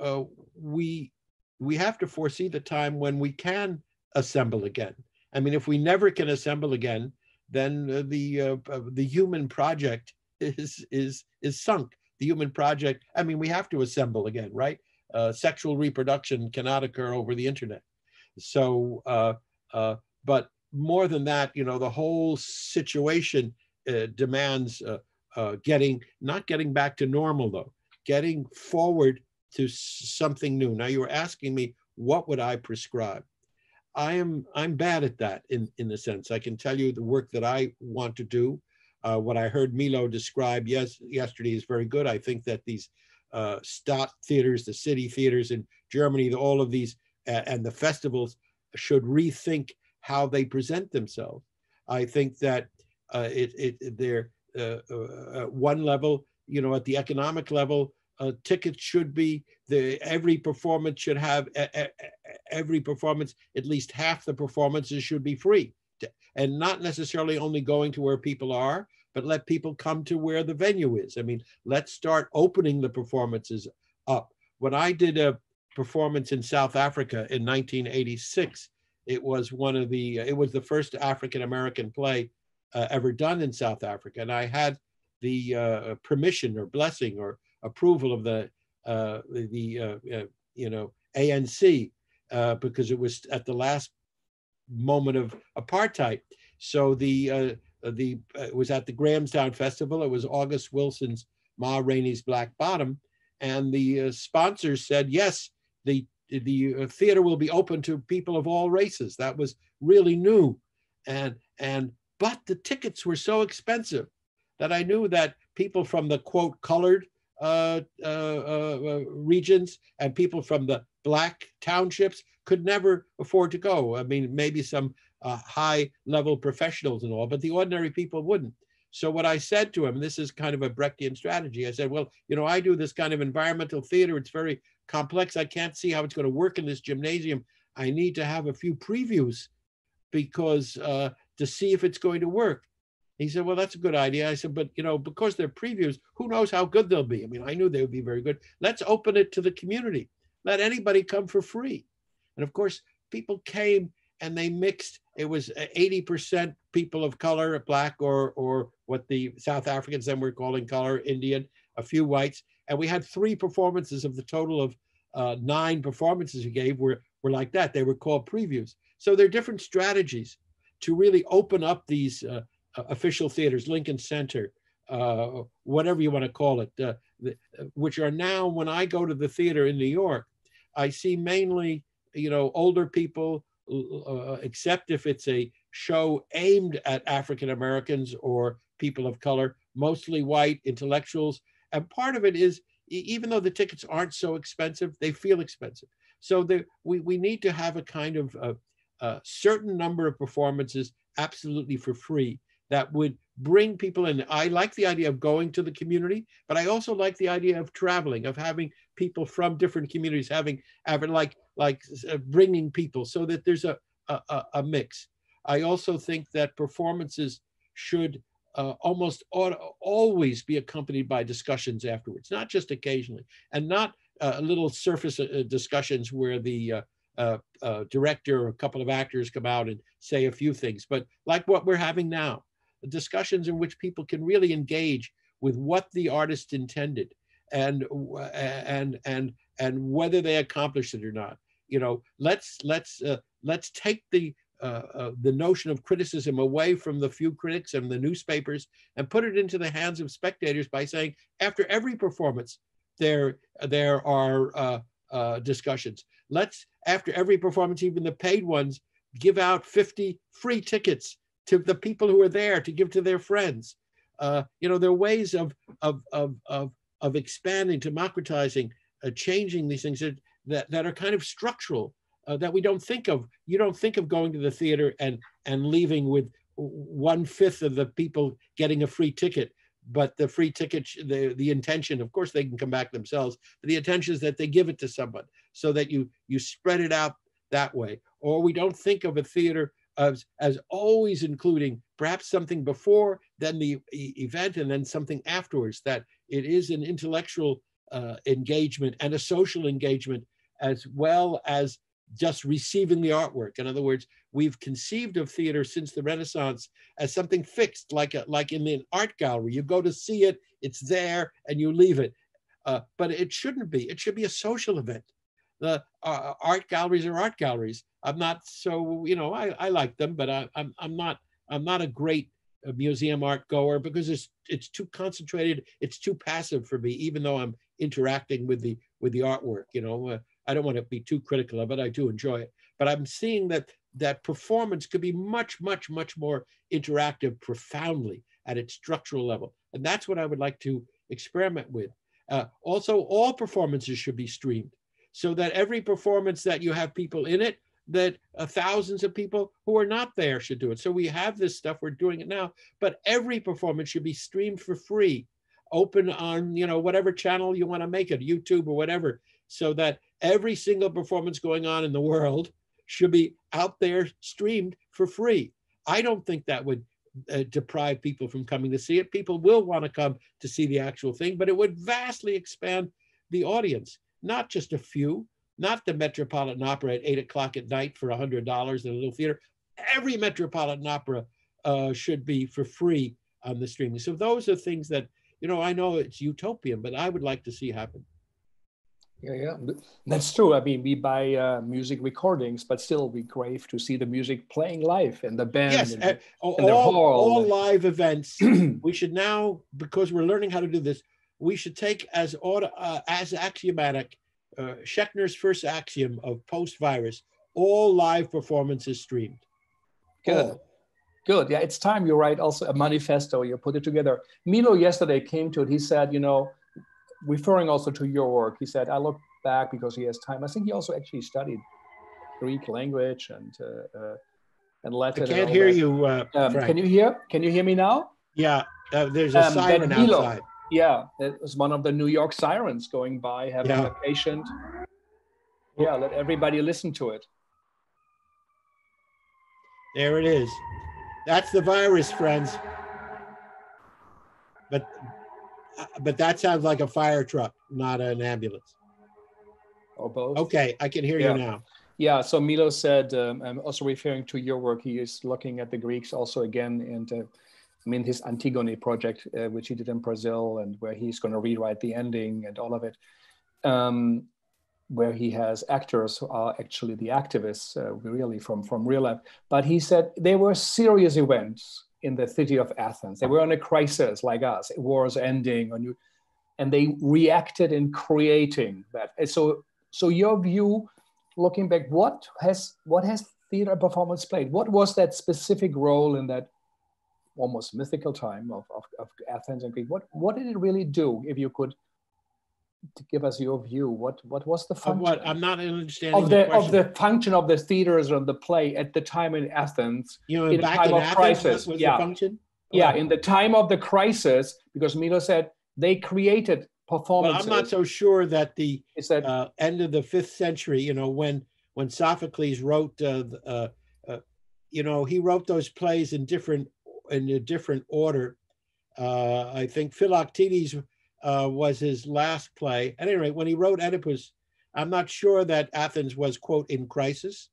Speaker 2: uh, we we have to foresee the time when we can assemble again. I mean, if we never can assemble again, then uh, the uh, uh the human project is is is sunk. The human project. I mean, we have to assemble again, right? Uh, sexual reproduction cannot occur over the internet. So, uh, uh, but more than that, you know, the whole situation demands getting not getting back to normal though, getting forward to something new. Now you were asking me, what would I prescribe? I am I'm bad at that in in the sense I can tell you the work that I want to do. Uh, what I heard Milo describe yes yesterday is very good. I think that these uh, Stadt theaters, the city theaters in Germany, all of these uh, and the festivals should rethink how they present themselves. I think that uh, it, it they're uh, uh, at one level, you know, at the economic level, uh, tickets should be. The every performance should have every performance at least half the performances should be free. And not necessarily only going to where people are but let people come to where the venue is. I mean let's start opening the performances up. When i did a performance in south africa in 1986 it was one of the it was the first african american play uh, ever done in south africa. And i had the uh, permission or blessing or approval of the uh, the uh, uh, you know ANC uh, because it was at the last moment of apartheid. So the uh, the it was at the Grahamstown Festival. It was August Wilson's Ma Rainey's Black Bottom, and the sponsors said yes, the the theater will be open to people of all races. That was really new, and and but the tickets were so expensive that I knew that people from the quote colored uh, uh, uh, regions and people from the black townships could never afford to go. I mean, maybe some uh, high level professionals and all, but the ordinary people wouldn't. So what I said to him, this is kind of a Brechtian strategy. I said, well, you know, I do this kind of environmental theater. It's very complex. I can't see how it's going to work in this gymnasium. I need to have a few previews because uh, to see if it's going to work. He said, Well, that's a good idea. I said, But, you know, because they're previews, who knows how good they'll be? I mean, I knew they would be very good. Let's open it to the community. Let anybody come for free. And of course, people came and they mixed. It was 80% people of color, black or, or what the South Africans then were calling color, Indian, a few whites. And we had three performances of the total of uh, nine performances we gave were, were like that. They were called previews. So there are different strategies to really open up these uh, uh, official theaters, Lincoln Center, uh, whatever you want to call it, uh, the, which are now, when I go to the theater in New York, I see mainly, you know, older people, uh, except if it's a show aimed at African Americans or people of color, mostly white intellectuals. And part of it is, even though the tickets aren't so expensive, they feel expensive. So we, we need to have a kind of a, a certain number of performances absolutely for free that would bring people in. I like the idea of going to the community, but I also like the idea of traveling, of having people from different communities, having, like like uh, bringing people, so that there's a, a, a mix. I also think that performances should uh, almost always be accompanied by discussions afterwards, not just occasionally, and not uh, little surface uh, discussions where the uh, uh, uh, director or a couple of actors come out and say a few things, but like what we're having now, discussions in which people can really engage with what the artist intended and and and and whether they accomplished it or not. You know let's let's uh, let's take the uh, uh, the notion of criticism away from the few critics and the newspapers and put it into the hands of spectators by saying after every performance there there are uh, uh, discussions. Let's after every performance even the paid ones give out 50 free tickets to the people who are there to give to their friends. Uh, you know, there are ways of of of of, of expanding, democratizing, uh, changing these things that, that that are kind of structural uh, that we don't think of. You don't think of going to the theater and and leaving with one fifth of the people getting a free ticket but the free ticket, the, the intention, of course, they can come back themselves, but the intention is that they give it to someone so that you, you spread it out that way. Or we don't think of a theater as, as always including perhaps something before, then the event, and then something afterwards, that it is an intellectual uh, engagement and a social engagement as well as just receiving the artwork. In other words, we've conceived of theater since the Renaissance as something fixed, like a, like in an art gallery. You go to see it, it's there, and you leave it. Uh, but it shouldn't be. It should be a social event. The uh, art galleries are art galleries. I'm not so you know I, I like them, but I, I'm I'm not I'm not a great uh, museum art goer because it's it's too concentrated. It's too passive for me, even though I'm interacting with the with the artwork. You know, uh, I don't want to be too critical of it. I do enjoy it, but I'm seeing that that performance could be much, much, much more interactive, profoundly at its structural level, and that's what I would like to experiment with. Uh, also, all performances should be streamed, so that every performance that you have people in it, that uh, thousands of people who are not there should do it. So we have this stuff. We're doing it now, but every performance should be streamed for free, open on you know whatever channel you want to make it, YouTube or whatever, so that every single performance going on in the world should be out there streamed for free. I don't think that would uh, deprive people from coming to see it. People will want to come to see the actual thing, but it would vastly expand the audience, not just a few, not the Metropolitan Opera at eight o'clock at night for $100 in a little theater. Every Metropolitan Opera uh, should be for free on the streaming. So those are things that, you know, I know it's utopian, but I would like to see happen.
Speaker 1: Yeah, yeah, that's true. I mean, we buy uh, music recordings, but still we crave to see the music playing live and the band.
Speaker 2: Yes,
Speaker 1: and,
Speaker 2: uh, all, all live events. (clears throat) we should now, because we're learning how to do this, we should take as auto, uh, as axiomatic uh, Schechner's first axiom of post-virus: all live performances streamed.
Speaker 1: Good. All. Good. Yeah, it's time you write also a manifesto. You put it together. Milo yesterday came to it. He said, you know, referring also to your work, he said, I look back because he has time. I think he also actually studied Greek language and uh, uh, and Latin.
Speaker 2: I can't hear that. you. Uh,
Speaker 1: um, can you hear? Can you hear me now?
Speaker 2: Yeah, uh, there's a um, siren outside.
Speaker 1: Yeah, it was one of the New York sirens going by, having yeah. a patient. Yeah, let everybody listen to it.
Speaker 2: There it is. That's the virus, friends. But but that sounds like a fire truck, not an ambulance.
Speaker 1: Or both.
Speaker 2: Okay, I can hear yeah. you now.
Speaker 1: Yeah, so Milo said, um, I'm also referring to your work. He is looking at the Greeks also again, and uh, I mean his Antigone project, uh, which he did in Brazil, and where he's going to rewrite the ending and all of it, um, where he has actors who are actually the activists, uh, really from from real life. But he said they were serious events in the city of Athens. They were on a crisis like us, wars ending, and, you, and they reacted in creating that. And so, so your view, looking back, what has what has theater performance played? What was that specific role in that almost mythical time of, of, of Athens and Greek? What what did it really do? If you could to give us your view. What what was the function?
Speaker 2: Of what I'm not understanding
Speaker 1: of the, the of the function of the theaters on the play at the time in Athens.
Speaker 2: You know, in back time in of Athens, crisis. Was yeah. the function?
Speaker 1: Yeah, in the time of the crisis, because Milo said they created performances.
Speaker 2: Well, I'm not so sure that the that, uh, end of the fifth century, you know, when when Sophocles wrote, uh, uh, uh, you know, he wrote those plays in different in a different order. Uh, I think Philoctetes uh, was his last play. At any rate, when he wrote Oedipus, I'm not sure that Athens was, quote, in crisis.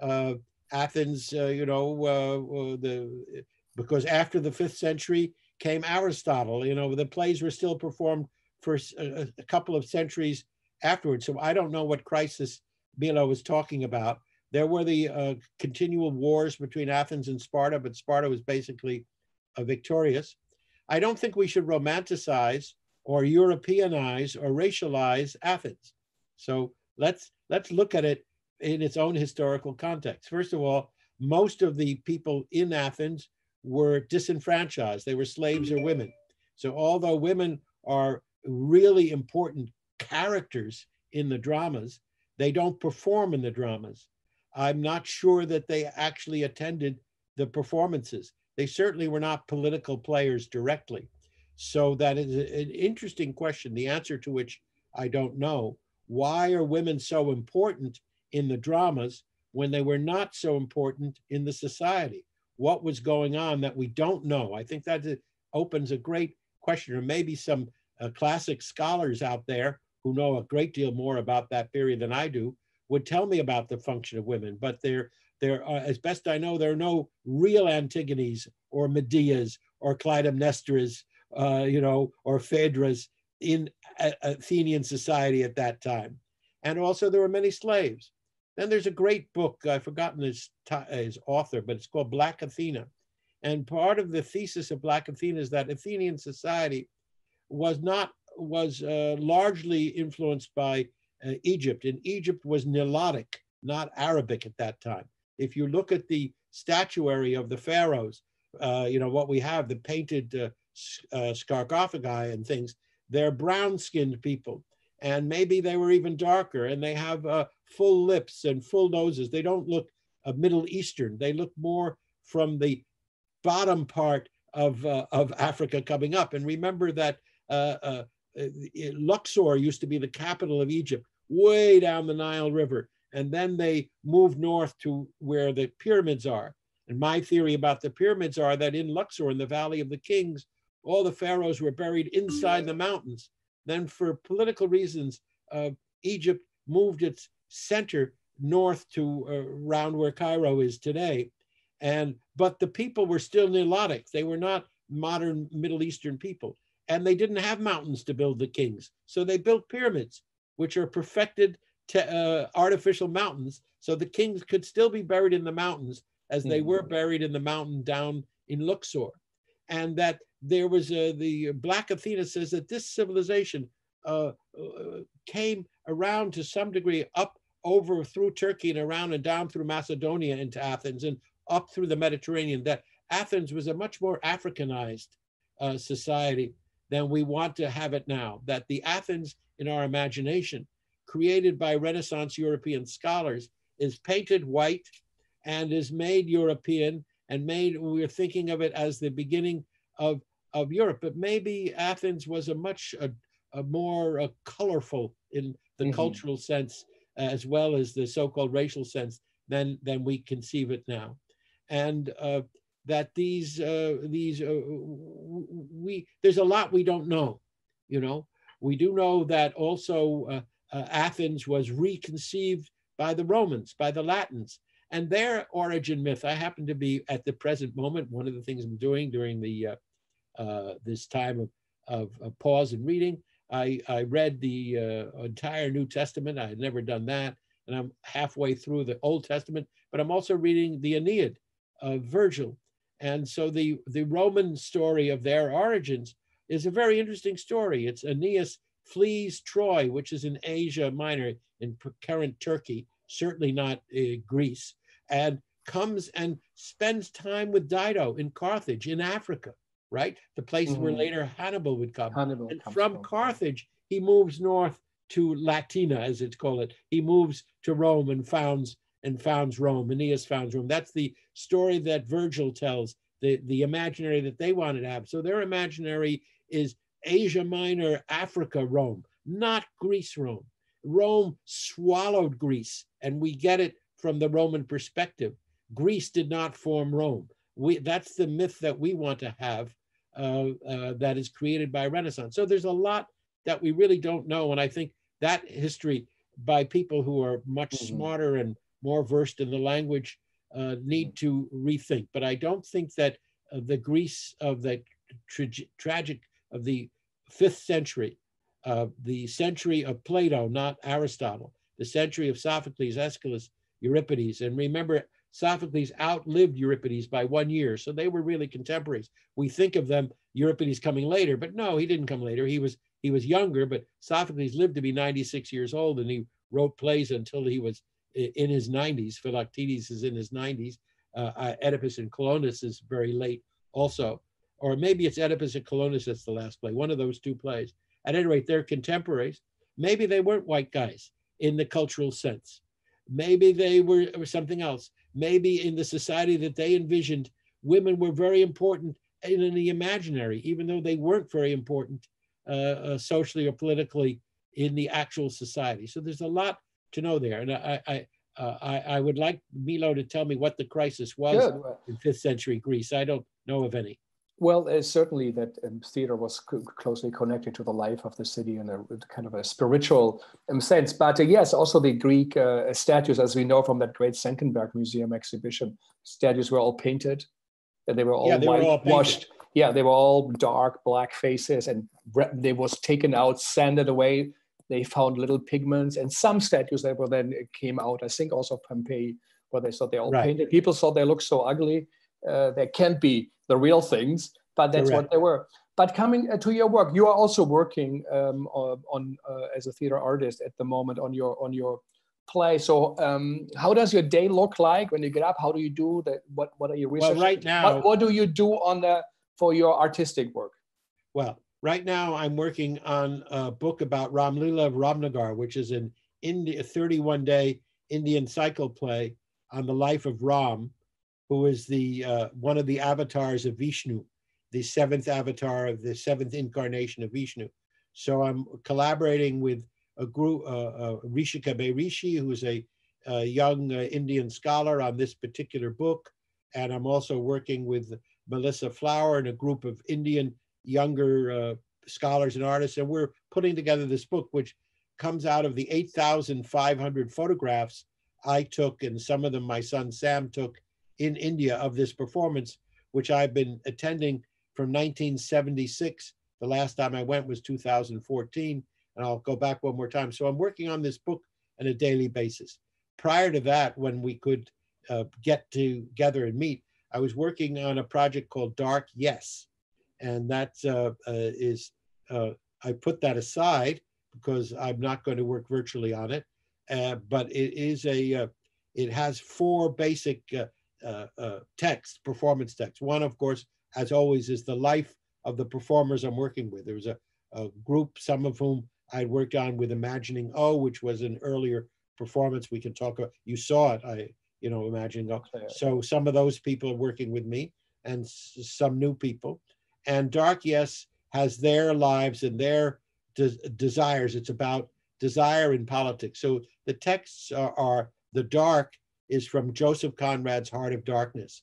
Speaker 2: Uh, Athens, uh, you know, uh, uh, the because after the fifth century came Aristotle, you know, the plays were still performed for a, a couple of centuries afterwards. So I don't know what crisis Milo was talking about. There were the uh, continual wars between Athens and Sparta, but Sparta was basically victorious. I don't think we should romanticize or Europeanize or racialize Athens. So let's let's look at it in its own historical context. First of all, most of the people in Athens were disenfranchised. They were slaves or women. So although women are really important characters in the dramas, they don't perform in the dramas. I'm not sure that they actually attended the performances. They certainly were not political players directly. So that is an interesting question, the answer to which I don't know. Why are women so important in the dramas when they were not so important in the society? What was going on that we don't know? I think that opens a great question, or maybe some uh, classic scholars out there who know a great deal more about that period than I do would tell me about the function of women. But there, there are, as best I know, there are no real Antigones or Medeas or Clytemnestras, uh, you know, or Phaedras in Athenian society at that time. And also there were many slaves. Then there's a great book, I've forgotten his, his author, but it's called Black Athena. And part of the thesis of Black Athena is that Athenian society was not, was uh, largely influenced by uh, Egypt. And Egypt was Nilotic, not Arabic at that time. If you look at the statuary of the pharaohs, uh, you know, what we have, the painted uh, uh, sarcophagi and things, they're brown skinned people. And maybe they were even darker and they have uh, full lips and full noses. They don't look uh, Middle Eastern. They look more from the bottom part of, of Africa coming up. And remember that Luxor used to be the capital of Egypt, way down the Nile River. And then they moved north to where the pyramids are. And my theory about the pyramids are that in Luxor, in the Valley of the Kings, all the pharaohs were buried inside the mountains. Then, for political reasons, uh, Egypt moved its center north to uh, around where Cairo is today. And but the people were still Nilotic. They were not modern Middle Eastern people, and they didn't have mountains to build the kings. So they built pyramids, which are perfected uh, artificial mountains, so the kings could still be buried in the mountains as they were hmm. buried in the mountain down in Luxor, and that there was a, the Black Athena says that this civilization uh, uh, came around to some degree up over through Turkey and around and down through Macedonia into Athens and up through the Mediterranean. That Athens was a much more Africanized uh, society than we want to have it now. That the Athens in our imagination, created by Renaissance European scholars, is painted white and is made European and made, we're thinking of it as the beginning of of Europe, but maybe Athens was a much a, a more a colorful in the mm-hmm. cultural sense as well as the so-called racial sense than than we conceive it now, and uh, that these uh, these uh, we there's a lot we don't know, you know. We do know that also uh, uh, Athens was reconceived by the Romans, by the Latins, and their origin myth. I happen to be at the present moment one of the things I'm doing during the uh, uh, this time of, of, of, pause and reading. I, I read the entire New Testament. I had never done that. And I'm halfway through the Old Testament, but I'm also reading the Aeneid of Virgil. And so the, the Roman story of their origins is a very interesting story. It's Aeneas flees Troy, which is in Asia Minor, in current Turkey, certainly not uh, Greece, and comes and spends time with Dido in Carthage in Africa right? The place mm-hmm. where later Hannibal would come. Hannibal and from, from Carthage, he moves north to Latina, as it's called. It. He moves to Rome and founds and founds Rome. Aeneas founds Rome. That's the story that Virgil tells, the, the imaginary that they wanted to have. So their imaginary is Asia Minor, Africa, Rome, not Greece, Rome. Rome swallowed Greece, and we get it from the Roman perspective. Greece did not form Rome we that's the myth that we want to have uh, uh, that is created by Renaissance. So there's a lot that we really don't know, and I think that history by people who are much mm-hmm. smarter and more versed in the language uh, need mm-hmm. to rethink. But I don't think that uh, the Greece of the tra- tragic of the fifth century, uh, the century of Plato, not Aristotle, the century of Sophocles, Aeschylus, Euripides, and remember Sophocles outlived Euripides by one year, so they were really contemporaries. We think of them Euripides coming later, but no, he didn't come later. He was he was younger, but Sophocles lived to be 96 years old, and he wrote plays until he was in his 90s. Philoctetes is in his 90s. Uh, uh, Oedipus and Colonus is very late also, or maybe it's Oedipus and Colonus that's the last play, one of those two plays. At any rate, they're contemporaries. Maybe they weren't white guys in the cultural sense. Maybe they were, something else. Maybe in the society that they envisioned, women were very important in, in the imaginary, even though they weren't very important uh, uh, socially or politically in the actual society. So there's a lot to know there. And I, I, uh, I, I, would like Milo to tell me what the crisis was Good. in fifth century Greece. I don't know of any.
Speaker 1: Well, uh, certainly that um, theater was closely connected to the life of the city in a kind of a spiritual um, sense. But uh, yes, also the Greek uh, statues, as we know from that great Senckenberg Museum exhibition, statues were all painted. And they were all yeah, they whitewashed. Yeah, they were all dark black faces, and they was taken out, sanded away. They found little pigments, and some statues that were then came out. I think also Pompeii, where they thought they all right. painted. People thought they looked so ugly. Uh, they can't be the real things, but that's Correct. what they were. But coming uh, to your work, you are also working um, on uh, as a theater artist at the moment on your on your play. So, um, how does your day look like when you get up? How do you do that? What What are your research?
Speaker 2: Well, right now,
Speaker 1: what, what do you do on the for your artistic work?
Speaker 2: Well, right now I'm working on a book about Ramlila of Ramnagar, which is an India 31 day Indian cycle play on the life of Ram, who is the uh, one of the avatars of Vishnu, the seventh avatar of the seventh incarnation of Vishnu. So I'm collaborating with a group, uh, uh, Rishika Mehrishi, who is a, a young uh, Indian scholar on this particular book. And I'm also working with Melissa Flower and a group of Indian younger uh, scholars and artists. And we're putting together this book, which comes out of the 8,500 photographs I took, and some of them my son Sam took in India of this performance, which I've been attending from 1976. The last time I went was 2014, and I'll go back one more time. So I'm working on this book on a daily basis. Prior to that, when we could uh, get together and meet, I was working on a project called Dark Yes, and that uh, uh, is uh, I put that aside because I'm not going to work virtually on it. Uh, but it is a uh, it has four basic uh, uh, text, performance text. One, of course, as always, is the life of the performers I'm working with. There was a, a group, some of whom I'd worked on with Imagining O, which was an earlier performance. We can talk. About, you saw it. I, you know, Imagining O. So some of those people are working with me, and some new people. And Dark Yes has their lives and their de- desires. It's about desire in politics. So the texts are, are the dark is from Joseph Conrad's Heart of Darkness.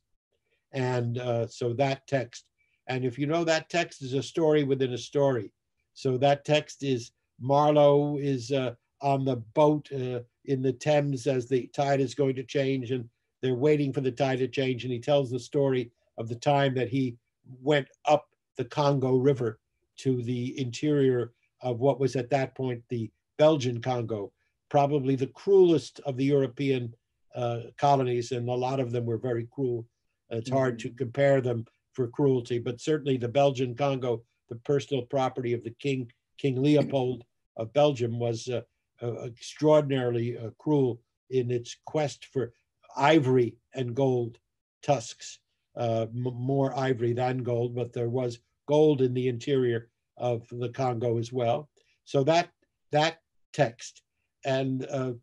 Speaker 2: And uh, so that text, and if you know that text is a story within a story. So that text is Marlowe is uh, on the boat uh, in the Thames as the tide is going to change, and they're waiting for the tide to change. And he tells the story of the time that he went up the Congo River to the interior of what was at that point the Belgian Congo, probably the cruelest of the European uh, colonies, and a lot of them were very cruel. It's hard to mm-hmm. compare them for cruelty, but certainly the Belgian Congo, the personal property of the king, King Leopold of Belgium, was uh, uh, extraordinarily uh, cruel in its quest for ivory and gold tusks, uh, more ivory than gold, but there was gold in the interior of the Congo as well. So that that text and uh,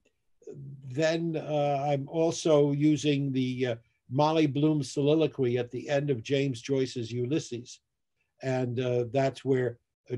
Speaker 2: then uh, I'm also using the uh, Molly Bloom soliloquy at the end of James Joyce's Ulysses. And uh, that's where uh,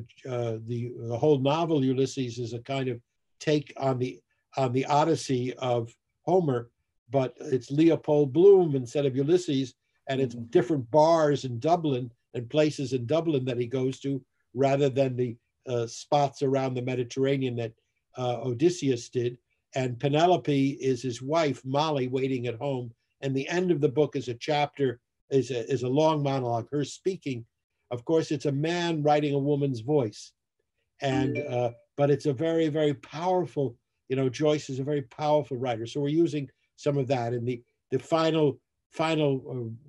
Speaker 2: the, the whole novel Ulysses is a kind of take on the, on the Odyssey of Homer, but it's Leopold Bloom instead of Ulysses, and it's different bars in Dublin and places in Dublin that he goes to rather than the uh, spots around the Mediterranean that Odysseus did and Penelope is his wife, Molly, waiting at home. And the end of the book is a chapter, is a, is a long monologue, her speaking. Of course, it's a man writing a woman's voice. And, uh, but it's a very, very powerful, you know, Joyce is a very powerful writer. So we're using some of that. And the, the final, final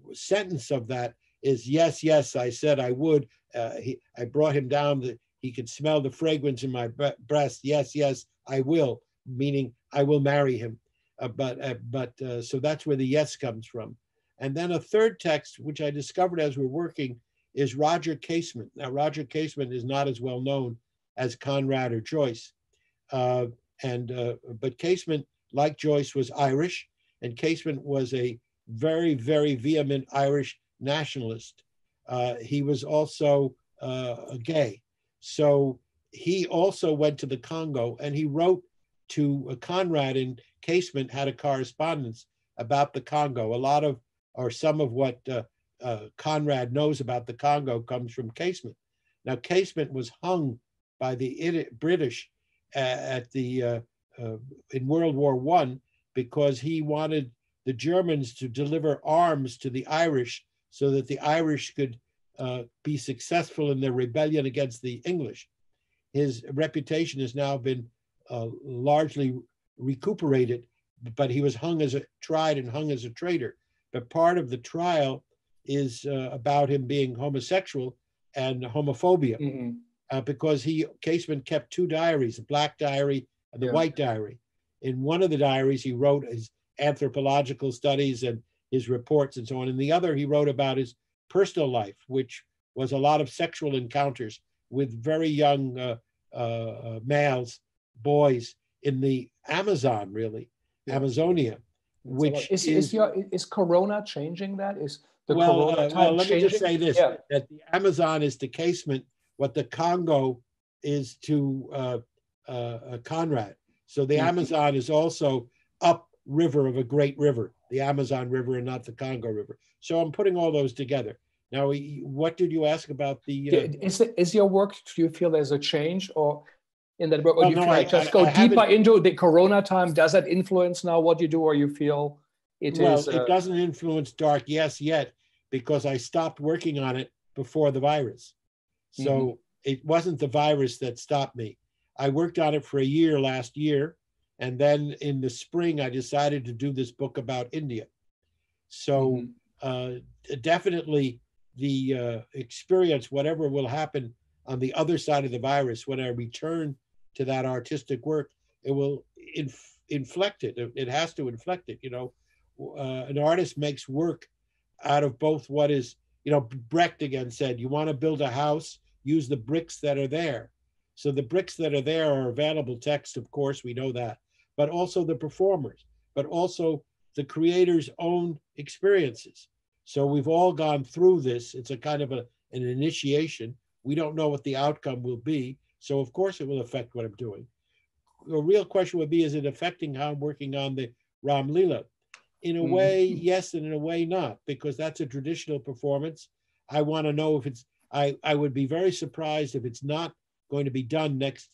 Speaker 2: uh, sentence of that is, yes, yes, I said I would. Uh, he, I brought him down, the, he could smell the fragrance in my breast. Yes, yes, I will meaning I will marry him. Uh, but uh, but uh, so that's where the yes comes from. And then a third text, which I discovered as we're working, is Roger Casement. Now, Roger Casement is not as well known as Conrad or Joyce. Uh, and but Casement, like Joyce, was Irish, and Casement was a very, very vehement Irish nationalist. Uh, he was also uh, gay, so he also went to the Congo, and he wrote to uh, Conrad and Casement had a correspondence about the Congo. A lot of or some of what uh, uh, Conrad knows about the Congo comes from Casement. Now, Casement was hung by the British at the uh, uh, in World War One because he wanted the Germans to deliver arms to the Irish so that the Irish could uh, be successful in their rebellion against the English. His reputation has now been uh, largely recuperated, but he was hung as a tried and hung as a traitor. But part of the trial is uh, about him being homosexual and homophobia, mm-hmm. uh, because he Casement kept two diaries, the black diary and the yeah. white diary. In one of the diaries, he wrote his anthropological studies and his reports and so on. In the other, he wrote about his personal life, which was a lot of sexual encounters with very young uh, uh, uh males, boys in the Amazon, really, yeah. Amazonia. Which
Speaker 1: is, is, is, your, is Corona changing that? Is
Speaker 2: the well, uh, well let changing? me just say this: yeah. that the Amazon is to Casement what the Congo is to uh, uh, Conrad. So the mm-hmm. Amazon is also up river of a great river, the Amazon River and not the Congo River. So I'm putting all those together. Now, what did you ask about the?
Speaker 1: Uh, is, is your work? Do you feel there's a change, or in that work, or well, you no, I, just I, go I deeper into the Corona time? Does that influence now what you do, or you feel
Speaker 2: it well, is, uh, it doesn't influence Dark Yes yet because I stopped working on it before the virus. So mm-hmm. it wasn't the virus that stopped me. I worked on it for a year last year. And then in the spring, I decided to do this book about India. So mm-hmm. uh, definitely the uh, experience, whatever will happen on the other side of the virus, when I return to that artistic work, it will inf- inflect it. It has to inflect it. You know, uh, an artist makes work out of both what is, you know, Brecht again said, you want to build a house, use the bricks that are there. So the bricks that are there are available text, of course, we know that, but also the performers, but also the creator's own experiences. So we've all gone through this. It's a kind of a, an initiation. We don't know what the outcome will be. So of course it will affect what I'm doing. The real question would be, is it affecting how I'm working on the Ram Lila? In a mm-hmm. way, yes, and in a way not, because that's a traditional performance. I want to know if it's, I, I would be very surprised if it's not going to be done next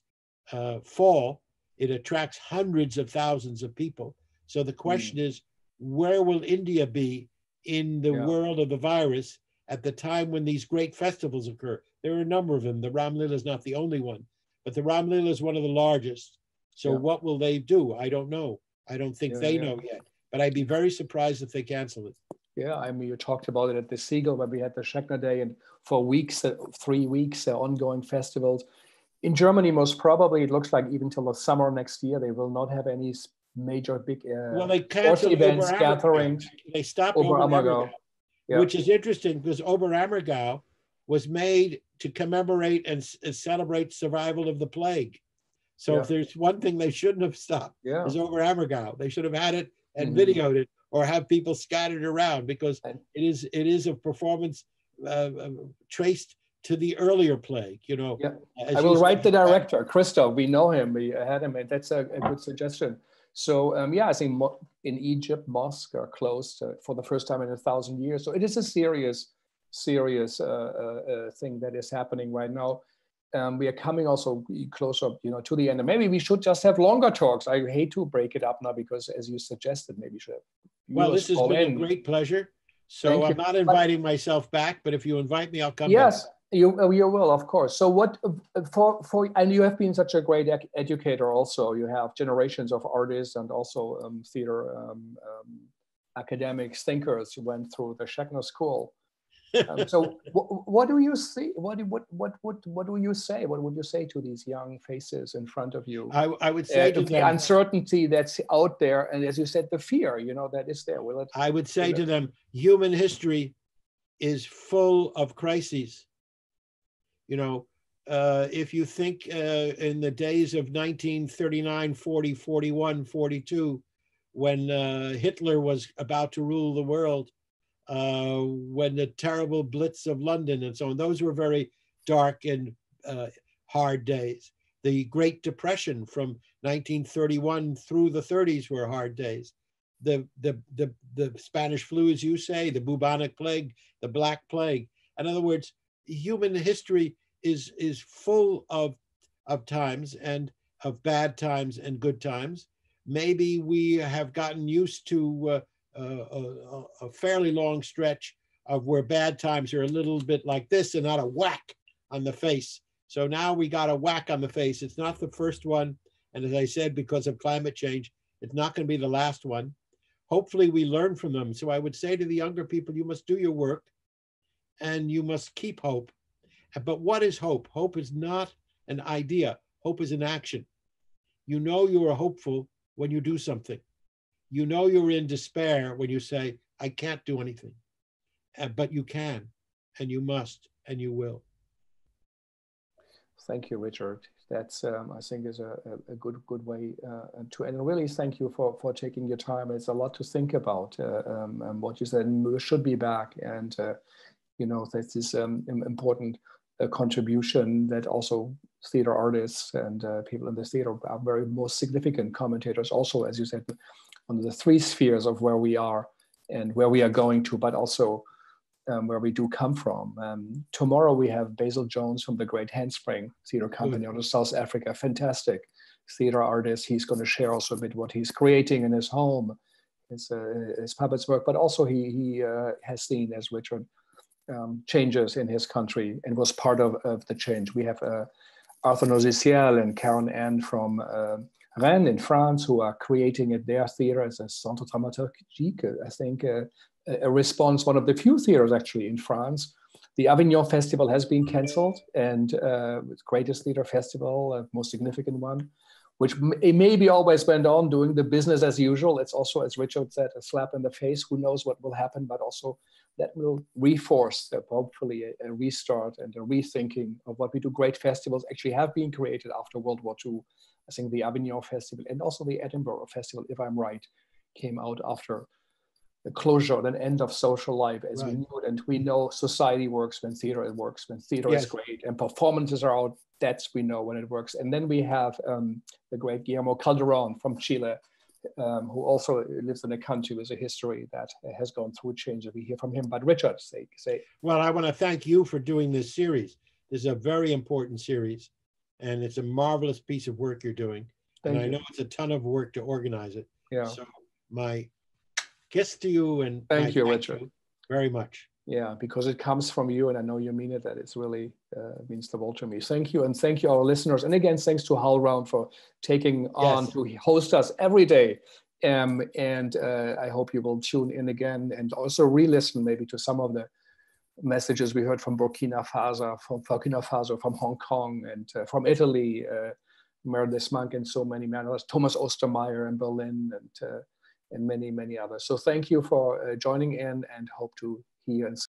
Speaker 2: uh, fall. It attracts hundreds of thousands of people. So the question mm. is, where will India be in the yeah. world of the virus at the time when these great festivals occur? There are a number of them. The Ram Lila is not the only one, but the Ram Lila is one of the largest. So yeah. what will they do? I don't know. I don't think yeah, they know yet. But I'd be very surprised if they cancel it.
Speaker 1: Yeah, I mean, you talked about it at the Segal when we had the Schechner Day, and for weeks, uh, three weeks, uh, ongoing festivals in Germany, most probably, it looks like even till the summer next year, they will not have any major big uh,
Speaker 2: well, they canceled events, gatherings. They stopped Oberammergau, yeah. which is interesting because Oberammergau was made to commemorate and, and, celebrate survival of the plague. So yeah. if there's one thing they shouldn't have stopped, yeah. is Oberammergau. They should have had it and mm-hmm. videoed it or have people scattered around because it is it is a performance uh, uh traced to the earlier plague, you know.
Speaker 1: Yeah. I will write the director, Christoph. We know him. We had him, and that's a, a good suggestion. So um, yeah, I think in Egypt, mosques are closed uh, for the first time in a thousand years. So it is a serious, serious uh, uh, uh thing that is happening right now. Um, we are coming also closer, you know, to the end. And maybe we should just have longer talks. I hate to break it up now because, as you suggested, maybe we should. Have
Speaker 2: well, this has been a great pleasure. So Thank I'm you. not inviting myself back, but if you invite me, I'll come.
Speaker 1: Yes,
Speaker 2: back.
Speaker 1: You, uh, you will, of course. So what for for and you have been such a great educator. Also, you have generations of artists and also um, theater um, um, academics, thinkers who went through the Schechner School. um, so (laughs) what, what, do you see? What, what, what, what, what do you say? What would you say to these young faces in front of you?
Speaker 2: I, I would say
Speaker 1: uh, the them, uncertainty that's out there. And as you said, the fear, you know, that is there. Will it,
Speaker 2: I would say to them, human history is full of crises. You know, uh, if you think uh, in the days of 1939, 40, 41, 42, when uh, Hitler was about to rule the world, uh, when the terrible Blitz of London and so on. Those were very dark and uh, hard days. The Great Depression from 1931 through the 30s were hard days. The, the, the, the Spanish flu, as you say, the bubonic plague, the Black Plague. In other words, human history is, is full of, of times and of bad times and good times. Maybe we have gotten used to uh, a, a, fairly long stretch of where bad times are a little bit like this and not a whack on the face. So now we got a whack on the face. It's not the first one. And as I said, because of climate change, it's not going to be the last one. Hopefully, we learn from them. So I would say to the younger people, you must do your work and you must keep hope. But what is hope? Hope is not an idea, hope is an action. You know you are hopeful when you do something you know you're in despair when you say, I can't do anything. Uh, but you can, and you must, and you will.
Speaker 1: Thank you, Richard. That's, um, I think, is a, a, good good way uh, to, and really thank you for, for taking your time. It's a lot to think about, uh, um, and what you said, we should be back. And, uh, you know, that is um, important uh, contribution that also theater artists and uh, people in the theater are very most significant commentators also, as you said, on the three spheres of where we are and where we are going to, but also um, where we do come from. Um, tomorrow we have Basil Jones from the Great Handspring Theatre Company mm. out of South Africa, fantastic theater artist. He's going to share also a bit what he's creating in his home, his, uh, his puppets work, but also he, he uh, has seen, as Richard, um, changes in his country and was part of, of the change. We have uh, Arthur Nauzyciel and Keren Ann from uh, Rennes in France who are creating at their theater as a Centre Dramaturgique, I think uh, a response, one of the few theaters actually in France. The Avignon Festival has been cancelled and uh, greatest theater festival, uh, most significant one, which maybe always went on doing the business as usual. It's also, as Richard said, a slap in the face. Who knows what will happen, but also that will reinforce uh, hopefully a, a, restart and a rethinking of what we do. Great festivals actually have been created after World War II I think the Avignon Festival and also the Edinburgh Festival, if I'm right, came out after the closure, the end of social life as right. we knew it. And we know society works when theater works, when theater yes. is great and performances are out, that's we know when it works. And then we have um, the great Guillermo Calderon from Chile, um, who also lives in a country with a history that has gone through change. We hear from him. But Richard, say, say.
Speaker 2: Well, I want to thank you for doing this series. This is a very important series and it's a marvelous piece of work you're doing. Thank and you. I know it's a ton of work to organize it.
Speaker 1: Yeah.
Speaker 2: So my kiss to you and
Speaker 1: thank you, Richard, you
Speaker 2: very much.
Speaker 1: Yeah, because it comes from you, and I know you mean it. That it's really uh, means the world to me. Thank you, and thank you, our listeners. And again, thanks to HowlRound for taking on to host us every day. Um, and uh, I hope you will tune in again and also re-listen maybe to some of the messages we heard from Burkina Faso, from Burkina Faso, from Hong Kong, and uh, from Italy, uh, Meredith Monk, and so many others, Thomas Ostermeier in Berlin, and uh, and many many others. So thank you for uh, joining in, and hope to hear and.